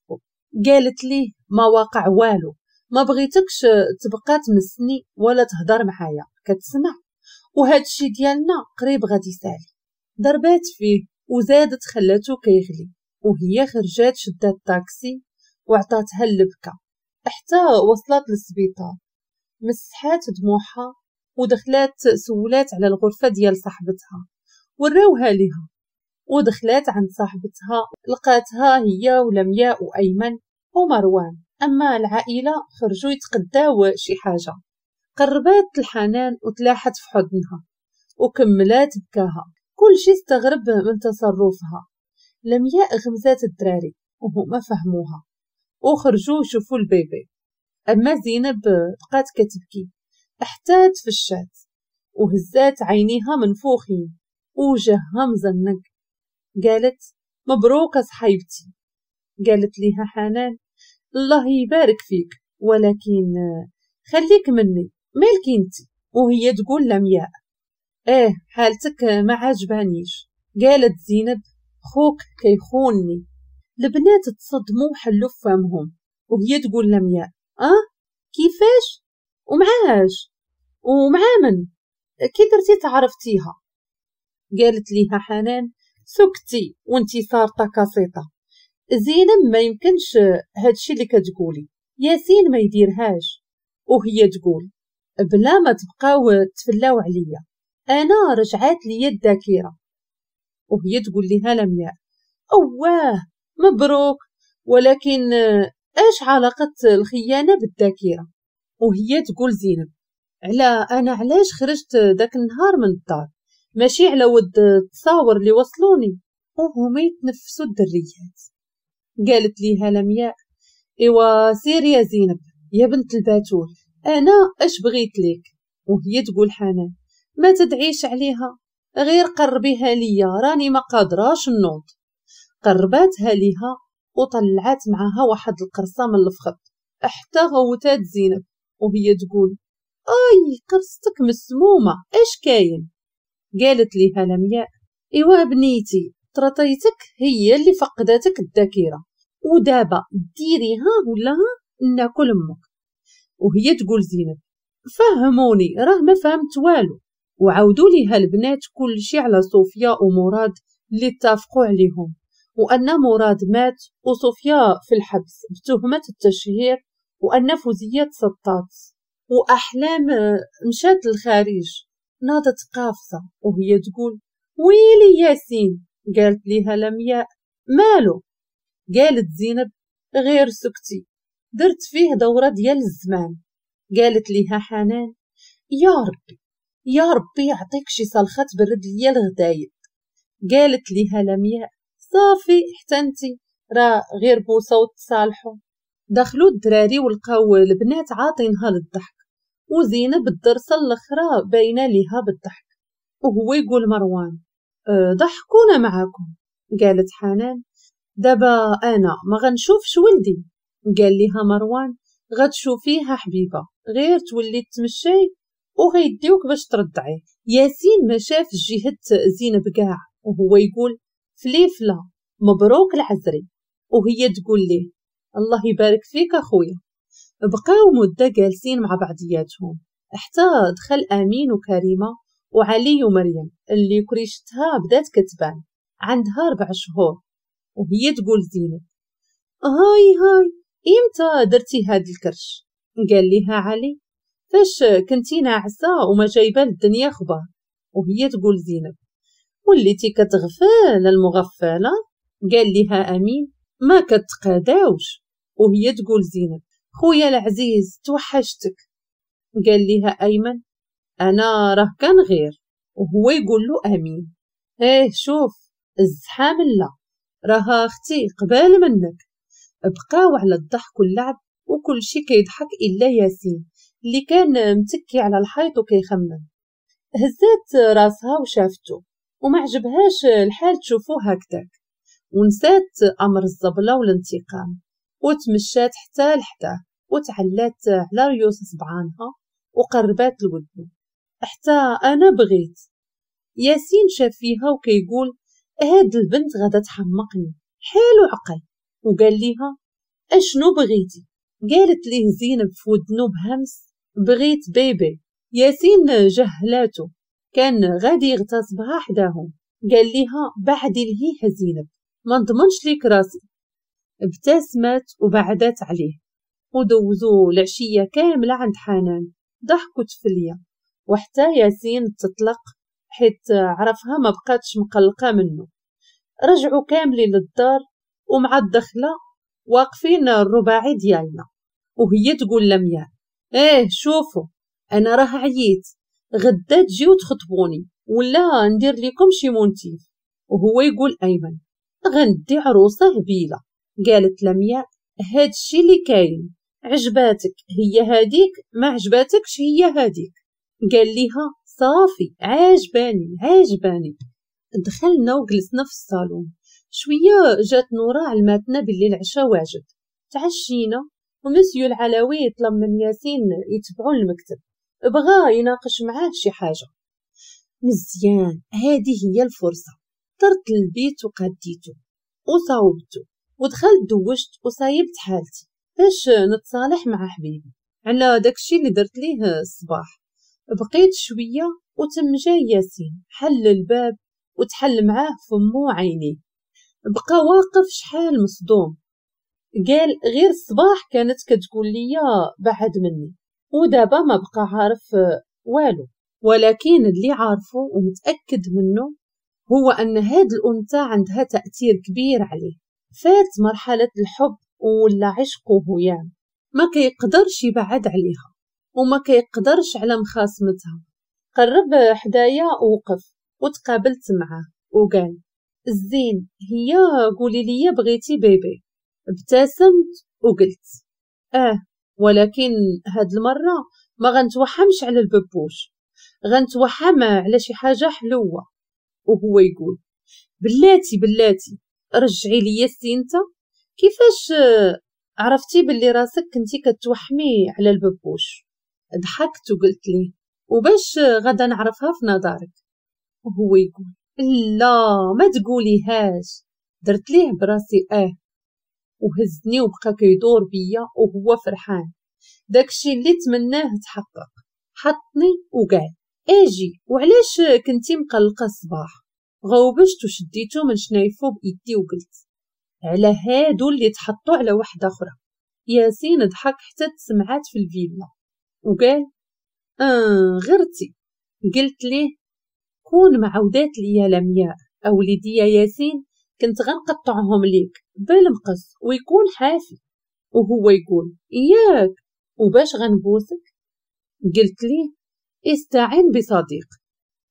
S1: قالت لي ما واقع والو. ما بغيتكش تبقى تمسني ولا تهضر معايا كتسمع. وهاد الشي ديالنا قريب غادي سالي ضربات فيه وزادت خلاتو كيغلي. وهي خرجات شدات طاكسي وعطاتها اللبكة حتى وصلت للسبيطار. مسحات دموعها ودخلات سولات على الغرفة ديال صاحبتها. وراوها ليها. ودخلات عند صاحبتها لقاتها هي ولمياء وأيمن ومروان. أما العائلة خرجوا يتقداو شي حاجة. قربات الحنان وتلاحت في حضنها وكملات بكاها كل شي استغرب من تصرفها. لمياء غمزات الدراري وهما فهموها. وخرجوا شوفوا البيبي. أما زينب بقات كتبكي. حتى تفشات وهزات عينيها منفوخين ووجهها مزنق. قالت مبروك صحيبتي قالت ليها حنان الله يبارك فيك ولكن خليك مني مالك أنت؟ وهي تقول لمياء آه حالتك ما عجبانيش. قالت زينب خوك كيخونني البنات تصدموا وحلوا فمهم وهي تقول لمياء آه؟ كيفاش؟ ومعاش؟ ومع من؟ كي درتي تعرفتيها قالت ليها حنان سكتي وانتي صارطة كاسيطة زينب ما يمكنش هادشي اللي كتقولي. ياسين ما يديرهاش. وهي تقول بلا ما تبقاو تفلاو عليا. أنا رجعات ليا الذاكرة. وهي تقول لها لمياء أواه مبروك. ولكن إيش علاقة الخيانة بالذاكرة؟ وهي تقول زينب على أنا علاش خرجت داك النهار من الدار؟ ماشي على ود التصاور اللي وصلوني. وهما يتنفسوا الدريات. قالت ليها لمياء إيوا سيري يا زينب يا بنت الباتول أنا اش بغيت لك؟ وهي تقول حنان ما تدعيش عليها غير قربيها ليا راني ما قادراش نوض. قرباتها ليها وطلعات معاها واحد القرصة من الفخذ حتى غوتات زينب. وهي تقول أي قرصتك مسمومة إيش كاين؟ قالت ليها لمياء إيوا بنيتي طرطيتك هي اللي فقدتك الذاكرة. ودابا ديريها ولا ناكل أمك. وهي تقول زينب فهموني راه ما فهمت والو. وعاودوا ليها البنات كل شي على صوفيا ومراد اللي اتفقوا عليهم. وأن مراد مات وصوفيا في الحبس بتهمة التشهير وأن فوزية سطات وأحلام مشات للخارج. ناضت قافصة وهي تقول ويلي ياسين؟ قالت ليها لمياء مالو قالت زينب غير سكتي درت فيه دورة ديال الزمان. قالت ليها حنان يا ربي يا ربي يعطيك شي صلخة برد ليا الغدايد. قالت ليها لمياء صافي حتى راه غير بوسة وتصالحوا دخلوا الدراري ولقاو البنات عاطينها للضحك. وزينب الدرسة الأخرى باينة ليها بالضحك. وهو يقول مروان أه ضحكونا معاكم. قالت حنان دابا أنا ما غنشوفش ولدي. قال ليها مروان غتشوفيها حبيبة غير تولي تمشي وغيديوك باش ترضعيه ياسين ما شاف جهة زينب كاع وهو يقول فليفلة مبروك العزري. وهي تقول ليه الله يبارك فيك أخويا. بقاو مدة جالسين مع بعضياتهم حتى دخل أمين وكريمة وعلي ومريم اللي كريشتها بدات كتبان عندها ربع شهور وهي تقول زينب هاي هاي إمتى درتي هاد الكرش؟ قال لها علي فاش كنتي ناعسة وما جايبة للدنيا خبار. وهي تقول زينب وليتي كتغفل المغفلة؟ قال لها أمين ما كتقاداوش. وهي تقول زينب خويا العزيز توحشتك. قال لها أيمن أنا راه كان غير. وهو يقول له أمين. إيه شوف الزحام لا. راها أختي قبال منك. بقاو على الضحك واللعب وكل شي كيضحك إلا ياسين اللي كان متكي على الحيط وكيخمم. هزات راسها وشافتو وما عجبهاش الحال تشوفو هكذاك. ونسات أمر الزبلة والانتقام. وتمشات حتى لحداه وتعلات على ريوس صبعانها وقربات لودنو حتى أنا بغيت. ياسين شاف فيها وكيقول هاد البنت غادا تحمقني. حيل عقل. وقال ليها أشنو بغيتي؟ قالت ليه زينب في ودنو بهمس بغيت بيبي. ياسين جهلاتو كان غادي يغتصبها حداهم. قال ليها بعدي لهيه زينب. ما نضمنش ليك راسي. ابتسمت وبعدت عليه. ودوزو العشية كاملة عند حنان. ضحكوا تفلية وحتى ياسين تطلق حيت عرفها ما بقاتش مقلقة منه. رجعوا كاملين للدار ومع الدخلة واقفين الرباعي ديالنا. وهي تقول لمياء إيه شوفوا أنا راه عييت. غدا تجيو تخطبوني ولا ندير لكم شي مونتيف. وهو يقول أيمن غندي عروسة هبيلة. قالت لمياء هادشي اللي كاين عجباتك هي هاديك ما عجباتكش هي هاديك. قال ليها صافي عاجباني عاجباني. دخلنا وجلسنا في الصالون. شوية جات نورا علماتنا باللي العشاء واجد تعشينا ومسيو العلوي يطلب من ياسين يتبعون المكتب بغا يناقش معاه شي حاجة. مزيان هذه هي الفرصة. طرت البيت وقديته وصاوبته ودخلت دوشت وصايبت حالتي. باش نتصالح مع حبيبي. على داكشي اللي درت ليه الصباح. بقيت شوية وتم جاي ياسين. حل الباب وتحل معاه فمو وعينيه بقى واقف شحال مصدوم. قال غير الصباح كانت كتقول لي بعد مني. ودابا ما بقى عارف والو. ولكن اللي عارفه ومتأكد منه هو أن هاد الأنثى عندها تأثير كبير عليه. فات مرحلة الحب ولا عشقه يام ما كيقدرش يبعد عليها وما كيقدرش على مخاصمتها. قرب حدايا ووقف وتقابلت معاه وقال الزين هي قولي لي بغيتي بيبي. ابتسمت وقلت آه ولكن هاد المرة ما غنتوحمش على الببوش. غنتوحم على شي حاجة حلوة. وهو يقول بلاتي بلاتي رجعي لي السينتا كيفاش عرفتي باللي راسك كنتي كتوحمي على الببوش ضحكت وقلت ليه. وباش غدا نعرفها في نظرك. وهو يقول لا ما تقوليهاش. درت ليه براسي آه. وهزني وبقى كيدور بيا وهو فرحان. داكشي اللي تمناه تحقق. حطني وقال آجي. وعلاش كنتي مقلقة الصباح؟ غوبشت وشديتو من شنايفو بايدي وقلت على هادو اللي تحطوا على واحدة أخرى. ياسين ضحك حتى تسمعات في الفيلا. وقال آه غرتي. قلت ليه كون معودات ليا لمياء. أو وليدية ياسين كنت غنقطعهم ليك. بالمقص ويكون حافي. وهو يقول إياك. وباش غنبوسك؟ قلت ليه استعين بصديق.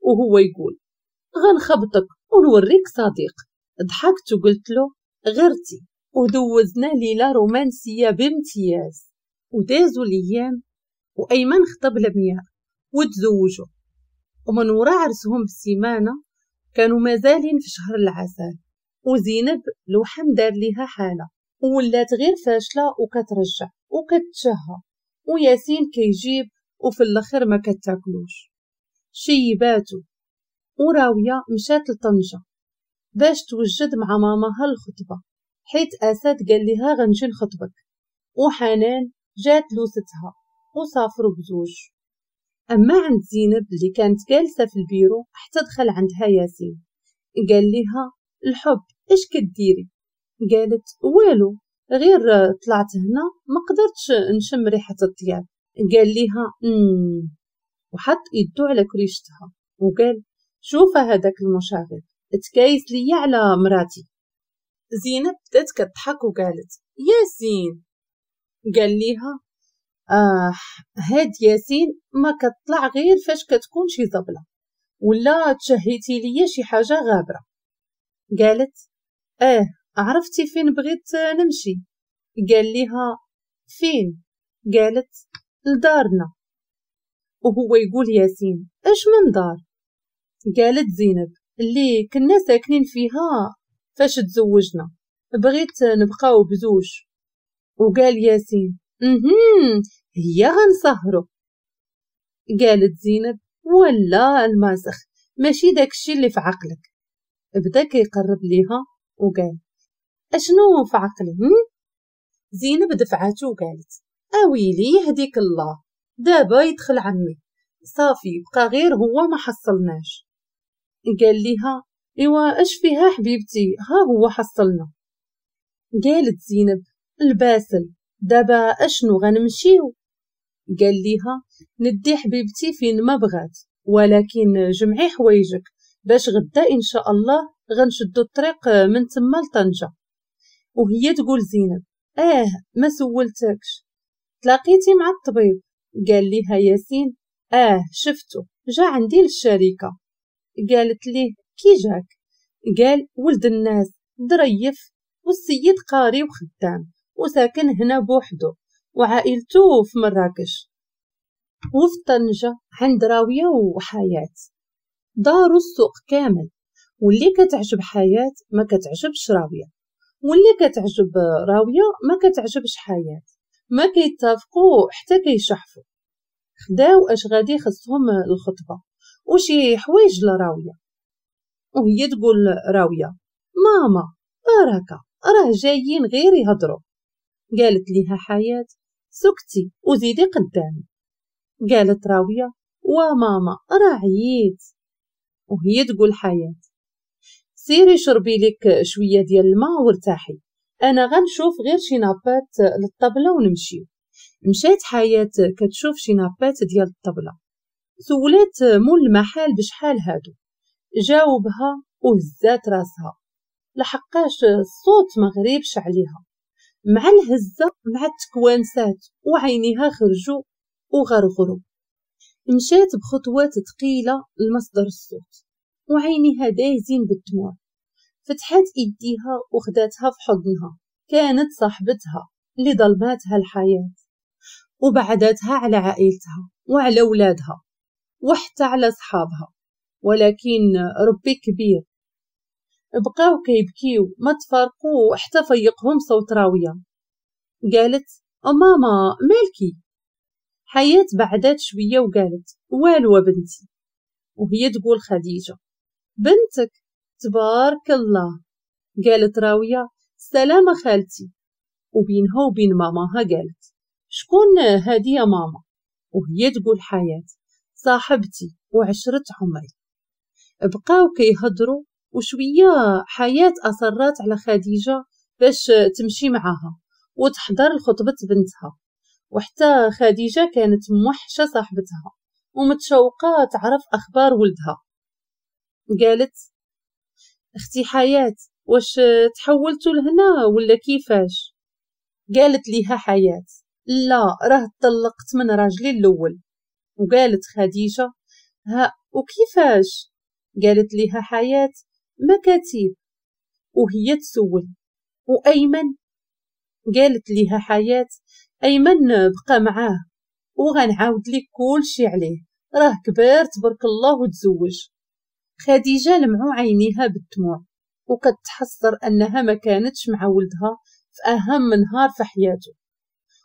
S1: وهو يقول غنخبطك ونوريك صديق. ضحكت وقلت له غيرتي ودوزنا ليلة رومانسية بامتياز. ودازوا الأيام وأيمن خطب لمياء وتزوجوا. ومن وراء عرسهم بسيمانة كانوا مازالين في شهر العسل. وزينب لوحم دار ليها حالة. وولات غير فاشلة وكترجع وكتشهى. وياسين كيجيب وفي الآخر ما كتاكلوش. شيباتو وراوية مشات لطنجة. باش توجد مع ماماها الخطبة. حيت أسد قال لها غنجي نخطبك. وحنان جات لوستها. وسافروا بزوج. أما عند زينب اللي كانت جالسة في البيرو حتى دخل عندها ياسين. قال لها الحب إيش كديري؟ قالت والو غير طلعت هنا ما قدرتش نشم ريحة الطياب. قال لها مم وحط يدو على كريشتها. وقال شوف هذاك المشاغب. تكايس لي على مراتي. زينب بدات كتضحك وقالت ياسين قال ليها آه هاد ياسين ما كطلع غير فاش كتكون شي زبلة. ولا تشهيتي ليا شي حاجة غابرة. قالت آه عرفتي فين بغيت نمشي. قال ليها فين؟ قالت لدارنا. وهو يقول ياسين اش من دار؟ قالت زينب اللي كنا ساكنين فيها فاش تزوجنا بغيت نبقاو بزوج. وقال ياسين اهم هي غنسهرو. قالت زينب ولا الماسخ ماشي داكشي اللي في عقلك. بدا كيقرب ليها وقال أشنو في عقلي زينب دفعاتو وقالت اويلي يهديك الله دابا يدخل عمي صافي بقى غير هو ما حصلناش. قال ليها إيوا أش فيها حبيبتي؟ ها هو حصلنا. قالت زينب الباسل دابا أشنو غنمشيو؟ قال ليها ندي حبيبتي فين ما بغات ولكن جمعي حوايجك باش غدا إن شاء الله غنشدو الطريق من تما لطنجة. وهي تقول زينب آه ما سولتكش. تلاقيتي مع الطبيب. قال ليها ياسين آه شفتو جا عندي للشركة. قالت ليه كي جاك؟ قال ولد الناس ظريف والسيد قاري وخدام وساكن هنا بوحدو وعائلته في مراكش وفي طنجة عند راوية وحياة. دارو السوق كامل واللي كتعجب حياة ما كتعجبش راوية واللي كتعجب راوية ما كتعجبش حياة ما كيتفقوا حتى كيشحفوا خداو اش غادي خصهم الخطبة. وشي حوايج لراوية وهي تقول راوية ماما بركة راه جايين غير يهضروا. قالت ليها حياة سكتي وزيدي قدامي. قالت راوية وماما راه عييت. وهي تقول حياة سيري شربي لك شوية ديال الماء وارتاحي. أنا غنشوف غير شي نابات للطبلة ونمشيو مشات حياة كتشوف شي نابات ديال الطبلة. سولات مول المحل بشحال هادو؟ جاوبها وهزات راسها. لحقاش الصوت ما غريبش عليها. مع الهزة مع التكوانسات وعينيها خرجوا وغرغروا. مشات بخطوات ثقيلة لمصدر الصوت وعينيها دايزين بالدموع. فتحت إيديها وخداتها في حضنها. كانت صاحبتها اللي ظلماتها الحياة. وبعدتها على عائلتها وعلى ولادها وحتى على صحابها ولكن ربي كبير. بقاو كيبكيو ما تفارقوا حتى فيقهم صوت راوية. قالت ماما مالكي؟ حياة بعدات شوية وقالت والو بنتي. وهي تقول خديجة بنتك تبارك الله. قالت راوية سلامة خالتي. وبينها وبين ماماها قالت شكون هادي يا ماما؟ وهي تقول حياة. صاحبتي وعشرة عمري. بقاو كيهضروا وشوية حياة أصرات على خديجة باش تمشي معاها وتحضر لخطبة بنتها. وحتى خديجة كانت موحشة صاحبتها ومتشوقة تعرف أخبار ولدها. قالت أختي حياة واش تحولتوا لهنا ولا كيفاش؟ قالت ليها حياة لا راه طلقت من راجلي الأول. وقالت خديجة ها وكيفاش؟ قالت ليها حياة مكاتيب وهي تسول وأيمن؟ قالت ليها حياة أيمن بقى معاه وغنعاود لك كل شي عليه راه كبير تبارك الله وتزوج. خديجة لمعو عينيها بالدموع وكتحسر أنها ما كانتش مع ولدها في أهم نهار في حياته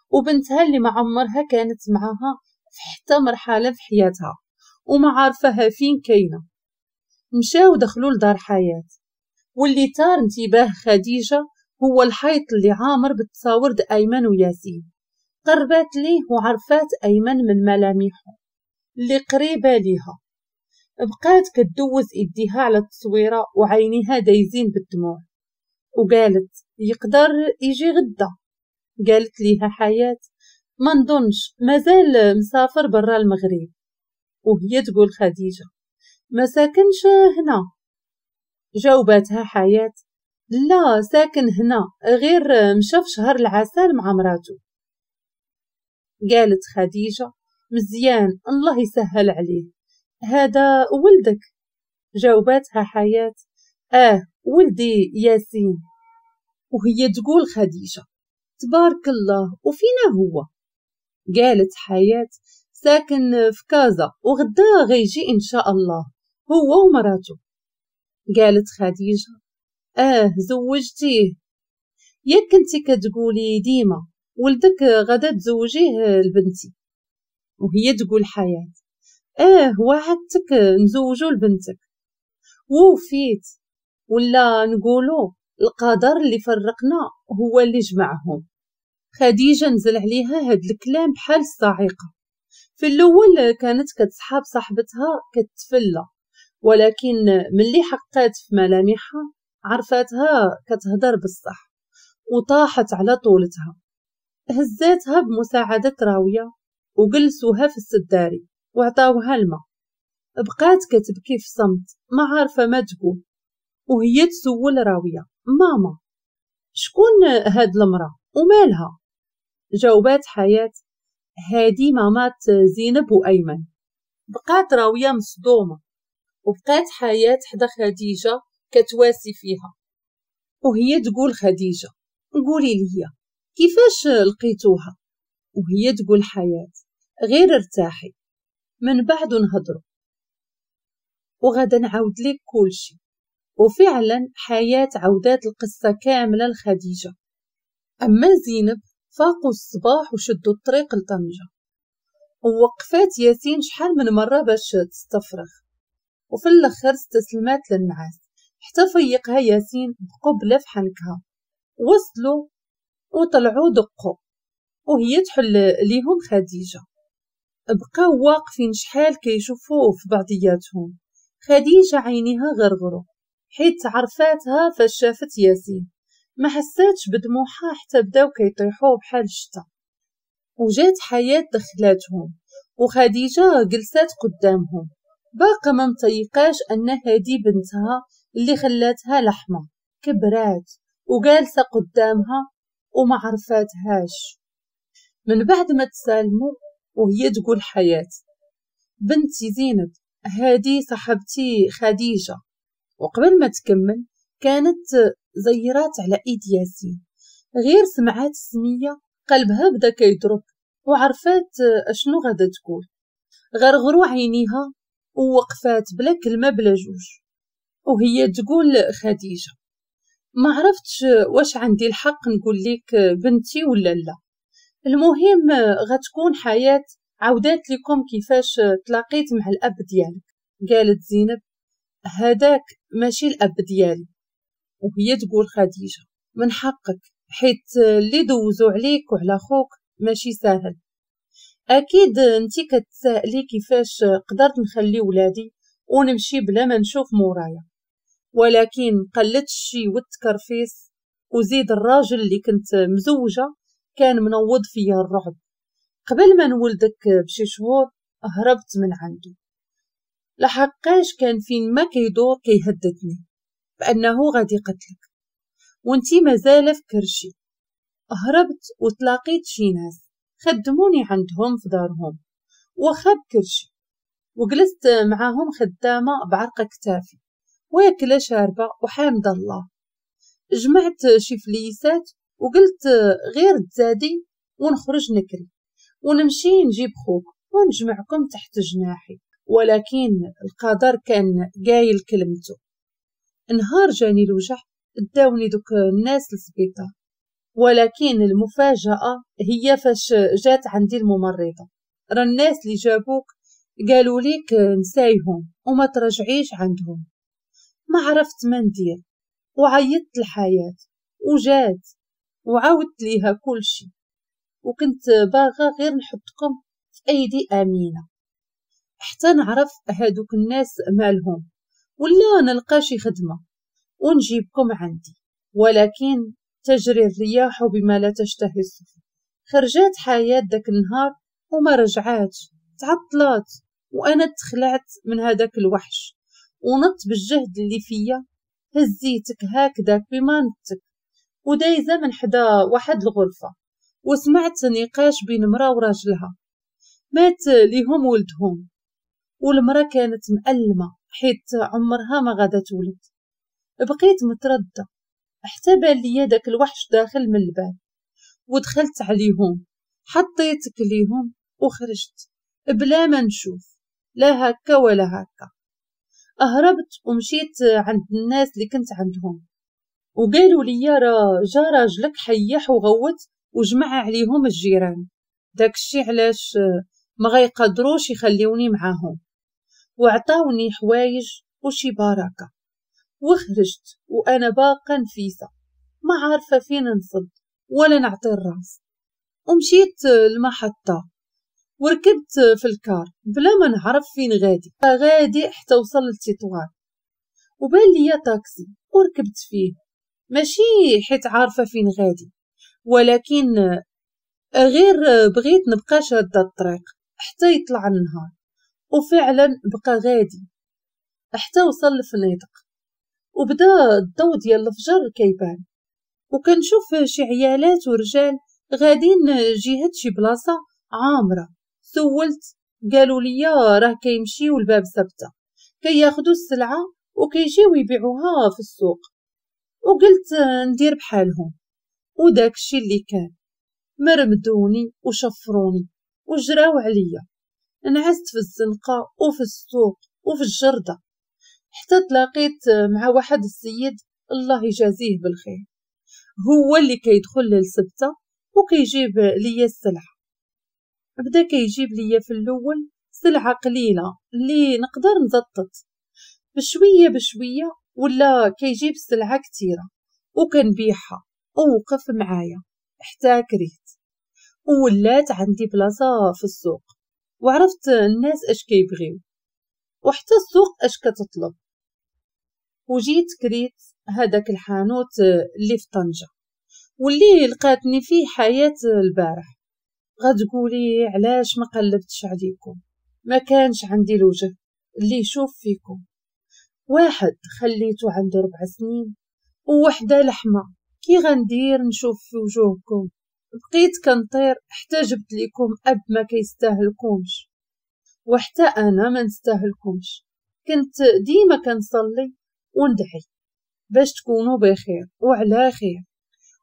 S1: وبنتها اللي ما عمرها كانت معاها في حتى مرحلة في حياتها وما عارفاها فين كاينة. مشاو دخلوا لدار حياة واللي تار انتباه خديجة هو الحيط اللي عامر بالتصاور د أيمن وياسين. قربات ليه وعرفات أيمن من ملامحه اللي قريبة ليها. بقات كدوز إيديها على التصويرة وعينيها دايزين بالدموع. وقالت يقدر يجي غدا. قالت ليها حياة ما نظنش مازال مسافر برا المغرب. وهي تقول خديجة ما ساكنش هنا. جاوباتها حياة لا ساكن هنا غير مشى في شهر العسل مع مراته. قالت خديجة مزيان الله يسهل عليه هذا ولدك. جاوباتها حياة آه ولدي ياسين. وهي تقول خديجة تبارك الله وفينا هو. قالت حياة ساكن في كازا وغدا غيجي إن شاء الله. هو ومراته. قالت خديجة آه زوجتيه. ياك كنتي كتقولي ديما ولدك غدا تزوجيه لبنتي. وهي تقول حياة آه وعدتك نزوجو لبنتك. وفيت ولا نقولو القدر اللي فرقنا هو اللي جمعهم. خديجة نزل عليها هاد الكلام بحال الصاعقة في الأول كانت كتصحاب صاحبتها كتفلى ولكن ملي حقات في ملامحها عرفاتها كتهضر بالصح وطاحت على طولتها. هزاتها بمساعدة راوية وجلسوها في السداري وعطاوها الماء. بقات كتبكي في صمت ما عارفة ما تقول وهي تسول راوية ماما شكون هاد المرأة؟ ومالها؟ جاوبات حياة هادي مامات زينب وأيمن. بقات راوية مصدومة وبقات حياة حدا خديجة كتواسي فيها. وهي تقول خديجة قولي لي كيفاش لقيتوها؟ وهي تقول حياة غير ارتاحي من بعد نهضروا وغدا نعاود لك كل شيء. وفعلا حياة عودات القصة كاملة لخديجة. أما زينب فاقوا الصباح وشدوا الطريق لطنجة. ووقفات ياسين شحال من مرة باش تستفرغ. وفي الأخر استسلمت للنعاس. حتى فيقها ياسين بقبلة في حنكها. وصلوا وطلعوا دقوا. وهي تحل ليهم خديجة. بقاو واقفين شحال كيشوفوه في بعضياتهم. خديجة عينيها غرغرو. حيت عرفاتها فاش شافت ياسين. ما حساتش بدموعها حتى بداو كيطيحوا بحال الشتا وجات حياة دخلاتهم وخديجة جلسات قدامهم. باقا ما مطيقاش أن هادي بنتها اللي خلاتها لحمة كبرات وجالسة قدامها وما عرفاتهاش. من بعد ما تسالموا وهي تقول حياة. بنتي زينب هادي صاحبتي خديجة. وقبل ما تكمل كانت زيرات على ايد ياسين غير سمعات السمية قلبها بدا كيضرب وعرفات أشنو غادا تقول. غرغرو عينيها ووقفات بلا كلمة بلا جوج. وهي تقول خديجة ما عرفتش واش عندي الحق نقول لك بنتي ولا لا. المهم غتكون حياة عودات لكم كيفاش تلاقيت مع الأب ديالك. قالت زينب هذاك ماشي الأب ديالي. وهي تقول خديجة من حقك حيت اللي دوزو عليك وعلى خوك ماشي ساهل. أكيد أنتي كتسائلي كيفاش قدرت نخلي ولادي ونمشي بلا ما نشوف مورايا. ولكن قلت الشي والتكرفيس وزيد الراجل اللي كنت مزوجة كان منوض فيا الرعب. قبل ما نولدك بشي شهور هربت من عنده لحقاش كان فين ما كيدور كيهددني بأنه غادي قتلك وانتي مازال في كرشي. هربت وتلاقيت شي ناس خدموني عندهم في دارهم. وخاب كرشي وجلست معاهم خدامة بعرق كتافي. واكلة شاربة وحامد الله. جمعت شي فليسات وقلت غير تزادي ونخرج نكري. ونمشي نجيب خوك ونجمعكم تحت جناحي. ولكن القدر كان قايل كلمته. نهار جاني الوجع داوني دوك الناس للسبيطار. ولكن المفاجأة هي فاش جات عندي الممرضة. راه الناس اللي جابوك قالوا ليك نسايهم وما ترجعيش عندهم. ما عرفت ما ندير. وعيطت الحياة وجات وعاودت ليها كل شي وكنت باغا غير نحطكم في أيدي آمينة حتى نعرف هادوك الناس مالهم. ولا نلقى شي خدمة. ونجيبكم عندي. ولكن تجري الرياح بما لا تشتهي السفن. خرجات حياة داك النهار وما رجعاتش. تعطلات. وأنا تخلعت من هذاك الوحش. ونط بالجهد اللي فيا. هزيتك هكذاك بما نطك ودايزة من حدا واحد الغرفة. وسمعت نقاش بين مرا وراجلها. مات ليهم ولدهم. والمرا كانت مألمة. حيت عمرها ما غادا تولد. بقيت متردة. حتى بان ليا داك الوحش داخل من الباب. ودخلت عليهم. حطيتك ليهم وخرجت. بلا ما نشوف. لا هكا ولا هكا. أهربت ومشيت عند الناس اللي كنت عندهم. وقالوا لي راه جا راجلك حيح وغوت وجمع عليهم الجيران. داكشي علاش ما غيقدروش يخليوني معاهم. وعطاوني حوايج وشي بركة وخرجت وأنا باقا نفيسة. ما عارفة فين نصب ولا نعطي الراس. ومشيت المحطة وركبت في الكار. بلا ما نعرف فين غادي. غادي حتى وصل للتطوار. وبان ليا طاكسي وركبت فيه. ماشي حيت عارفة فين غادي. ولكن غير بغيت نبقى شادة الطريق. حتى يطلع النهار. وفعلا بقى غادي حتى وصل لفنيدق وبدا الضو ديال الفجر كيبان. وكنشوف شي عيالات ورجال غادين جهة شي بلاصة عامرة. سولت قالوا لي راه كيمشيو الباب سبتة كياخدو السلعة وكيجيو يبيعوها في السوق. وقلت ندير بحالهم. وداك الشي اللي كان. مرمدوني وشفروني وجراو عليا. نعست في الزنقة وفي السوق وفي الجردة. حتى تلاقيت مع واحد السيد الله يجازيه بالخير. هو اللي كيدخل للسبتة وكيجيب ليا السلعة. بدا كيجيب ليا في الأول سلعة قليلة اللي نقدر نزطط. بشوية بشوية ولا كيجيب سلعة كتيرة وكنبيعها ووقف معايا حتى كرهت. وولات عندي بلاصة في السوق. وعرفت الناس اش كيبغيو. وحتى السوق اش كتطلب. وجيت كريت هذاك الحانوت اللي في طنجة. واللي لقاتني فيه حياة البارح. غتقولي علاش ما قلبتش عليكم؟ ما كانش عندي الوجه اللي يشوف فيكم. واحد خليته عنده ربع سنين. ووحدة لحمة. كي غندير نشوف في وجوهكم؟ بقيت كنطير حتى جبت لكم أب ما كيستاهلكمش وحتى أنا ما نستاهلكمش. كنت ديما كنصلي وندعي باش تكونوا بخير وعلى خير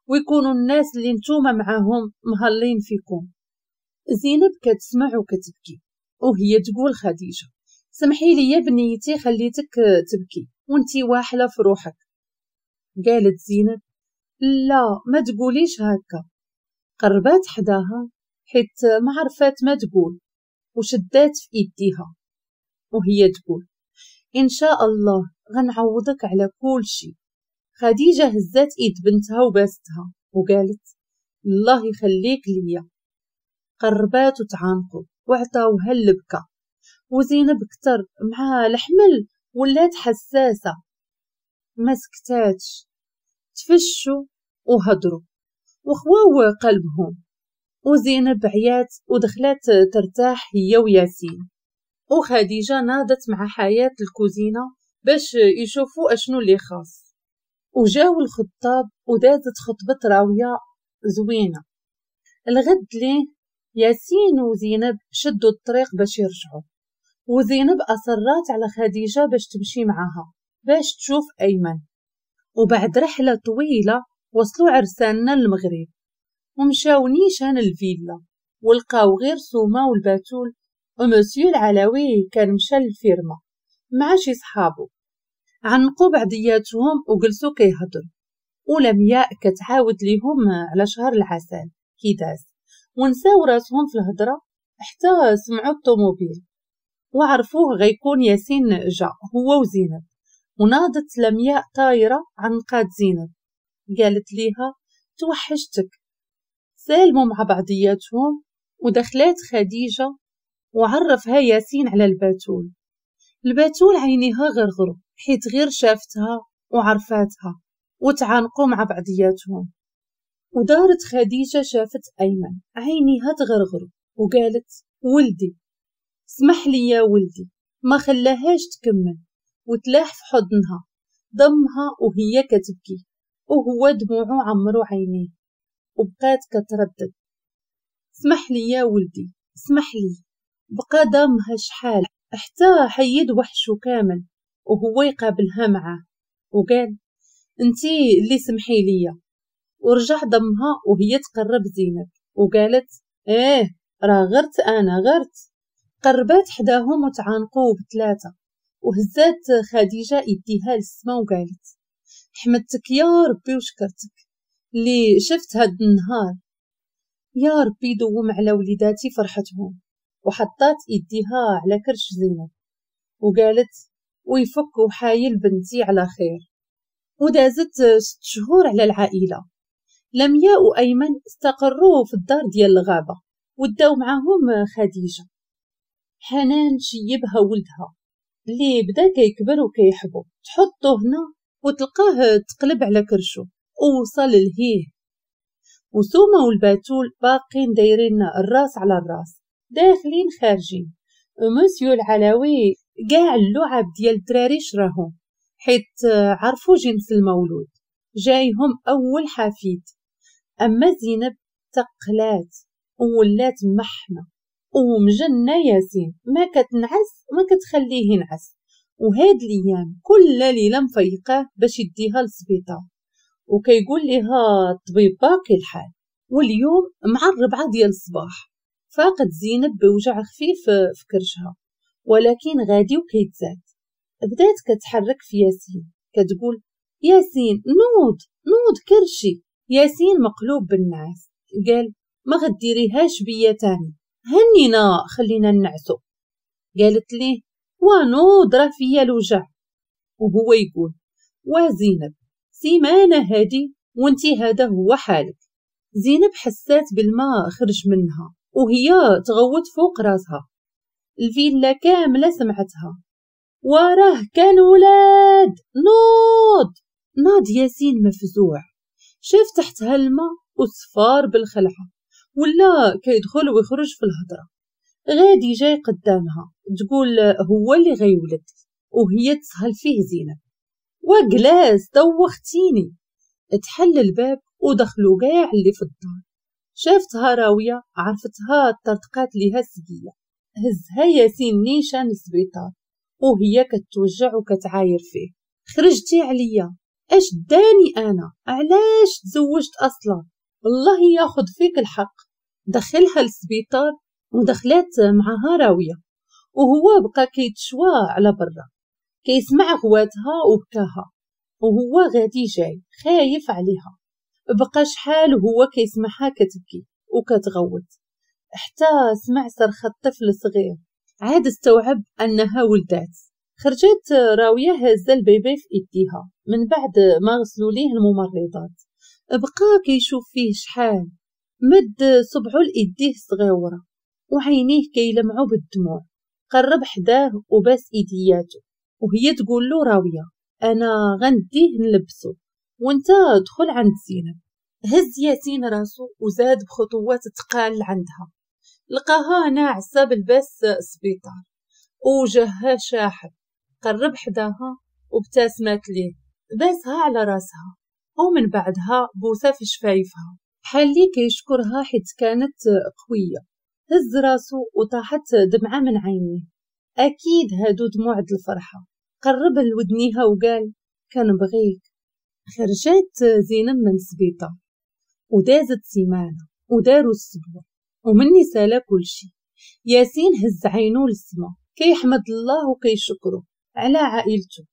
S1: ويكونوا الناس اللي نتوما معاهم مهلين فيكم. زينب كتسمع وكتبكي وهي تقول خديجة سمحي لي بنيتي خليتك تبكي وانتي واحلة في روحك. قالت زينب لا ما تقوليش هكا. قربات حداها حيت ما عرفات ما تقول وشدات في إيديها وهي تقول إن شاء الله غنعوضك على كل شي خديجة هزات إيد بنتها وباستها وقالت الله يخليك ليا. قربات وتعانقوا وعطاوها اللبكة. وزينب كتر مع الحمل ولات حساسة. ما سكتاتش تفشوا وهضروا وخواو قلبهم. وزينب عيات ودخلات ترتاح هي وياسين. وخديجة ناضت مع حياة الكوزينة باش يشوفوا أشنو اللي خاص. وجاو الخطاب ودازت خطبة راوية زوينة. الغد ليه ياسين وزينب شدوا الطريق باش يرجعوا. وزينب أصرات على خديجة باش تمشي معاها باش تشوف أيمن. وبعد رحلة طويلة وصلوا عرساننا المغرب ومشاو نيشان الفيلا ولقاو غير سوما والباتول ومسيو العلوي كان مشى للفيرما مع شي صحابو. عنقوا بعضياتهم وجلسوا كيهضروا ولمياء كتعاود ليهم على شهر العسل كي داز ونساو راسهم في الهضرة حتى سمعوا الطوموبيل. وعرفوه غيكون ياسين جا هو وزينب. وناضت لمياء طايرة عن قاد زينب. قالت ليها توحشتك. سالموا مع بعضياتهم ودخلات خديجة وعرفها ياسين على الباتول. الباتول عينيها غرغرو حيت غير شافتها وعرفاتها وتعانقوا مع بعضياتهم. ودارت خديجة شافت أيمن عينيها تغرغر وقالت ولدي اسمح لي يا ولدي ما خلاهاش تكمل وتلاح في حضنها ضمها وهي كتبكي. وهو دموعه عمرو عينيه. وبقات كتردد. اسمح لي يا ولدي اسمح لي. بقى دامها شحال حتى حيد وحشو كامل وهو يقابلها معاه. وقال انتي اللي سمحي ليا. ورجع ضمها وهي تقرب زينب. وقالت إيه راه غرت أنا غرت. قربات حداهم وتعانقوا بثلاثة وهزات خديجة يديها للسما وقالت حمدتك يا ربي وشكرتك اللي شفت هاد النهار. يا ربي دوم على وليداتي فرحتهم وحطات يديها على كرش زينب وقالت ويفك وحايل بنتي على خير. ودازت ست شهور على العائلة. لمياء وأيمن استقروا في الدار ديال الغابة وداو معاهم خديجة. حنان شيبها ولدها اللي بدا كيكبر وكيحبو. تحطو هنا وتلقاه تقلب على كرشو ووصل لهيه. وسومة والباتول باقين دايرين الراس على الراس داخلين خارجين. مسيو العلاوي قاع اللعب ديال الدراري شراهم حيت عرفوا جنس المولود. جايهم أول حفيد. أما زينب تقلات وولات محنة. ومجنة ياسين ما كتنعس ما كتخليه ينعس. وهاد الأيام كل ليلة مفيقاه باش يديها للسبيطار. وكيقول ليها الطبيب باقي الحال. واليوم مع الربعة ديال الصباح. فاقت زينب بوجع خفيف في كرشها. ولكن غادي وكيتزاد. بدات كتحرك في ياسين. كتقول ياسين نوض نوض كرشي. ياسين مقلوب بالنعاس. قال ما غديريهاش بيا تاني. هنينا خلينا نعسو قالت ليه ونوض راه فيا الوجع وهو يقول وزينب سيمانة هادي وانتي هذا هو حالك. زينب حسات بالماء خرج منها وهي تغوت فوق راسها. الفيلا كاملة سمعتها. وراه كان ولاد نوض. ناض ياسين مفزوع. شاف تحتها الماء وصفار بالخلعة. ولا كيدخل ويخرج في الهضرة. غادي جاي قدامها تقول هو اللي غيولد وهي تسهل فيه زينب. وجلاس دوختيني تحل الباب ودخلوا كاع اللي في الدار. شافتها راوية عرفتها طرطقات ليها السقية هزها ياسين نيشان السبيطار وهي كتوجع وكتعاير فيه. خرجتي عليا. اش داني أنا؟ علاش تزوجت أصلا؟ الله ياخذ فيك الحق. دخلها للسبيطار ودخلات معها راوية وهو بقى كيتشوى على برا كيسمع غواتها وبكاها وهو غادي جاي خايف عليها. بقى شحال وهو كيسمعها كتبكي وكتغوت حتى سمع صرخة طفل صغير عاد استوعب أنها ولدات. خرجت راوية هازة البيبي في إيديها من بعد ما غسلوا ليه الممرضات. بقى كيشوف فيه شحال مد صبعو لإيديه الصغيورة وعينيه كيلمعوا بالدموع قرب حداه وباس إيدياتو وهي تقول له راوية أنا غنديه نلبسو وانت دخل عند زينب. هز ياسين راسو وزاد بخطوات تقال عندها. لقاها ناعسة بالباس سبيطار. وجهها شاحب. قرب حداها وابتسمت ليه. باسها على راسها. ومن بعدها بوسة في شفايفها. بحال لي كيشكرها حيت كانت قوية. هز راسو وطاحت دمعة من عينيه أكيد هادو دموع الفرحة. قرب لودنيها وقال كان بغيك. خرجت زينب من سبيطة. ودازت سيمانة وداروا السبوع. ومني سالا كل شي. ياسين هز عينو للسما كيحمد الله وكيشكرو على عائلته.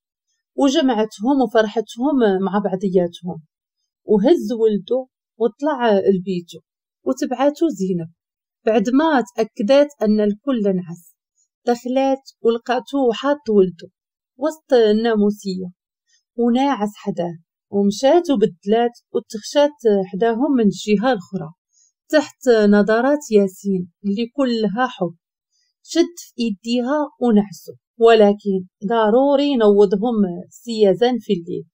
S1: وجمعتهم وفرحتهم مع بعضياتهم. وهز ولده وطلع لبيته. وتبعاتو زينب. بعد ما تأكدت أن الكل نعس. دخلات ولقاتو حاط ولده وسط الناموسية. وناعس حداه ومشات وبدلات وتخشات حداهم من الجهة الأخرى تحت نظرات ياسين اللي كلها حب. شد في إيديها ونعسو ولكن ضروري نوضهم سيازان في الليل.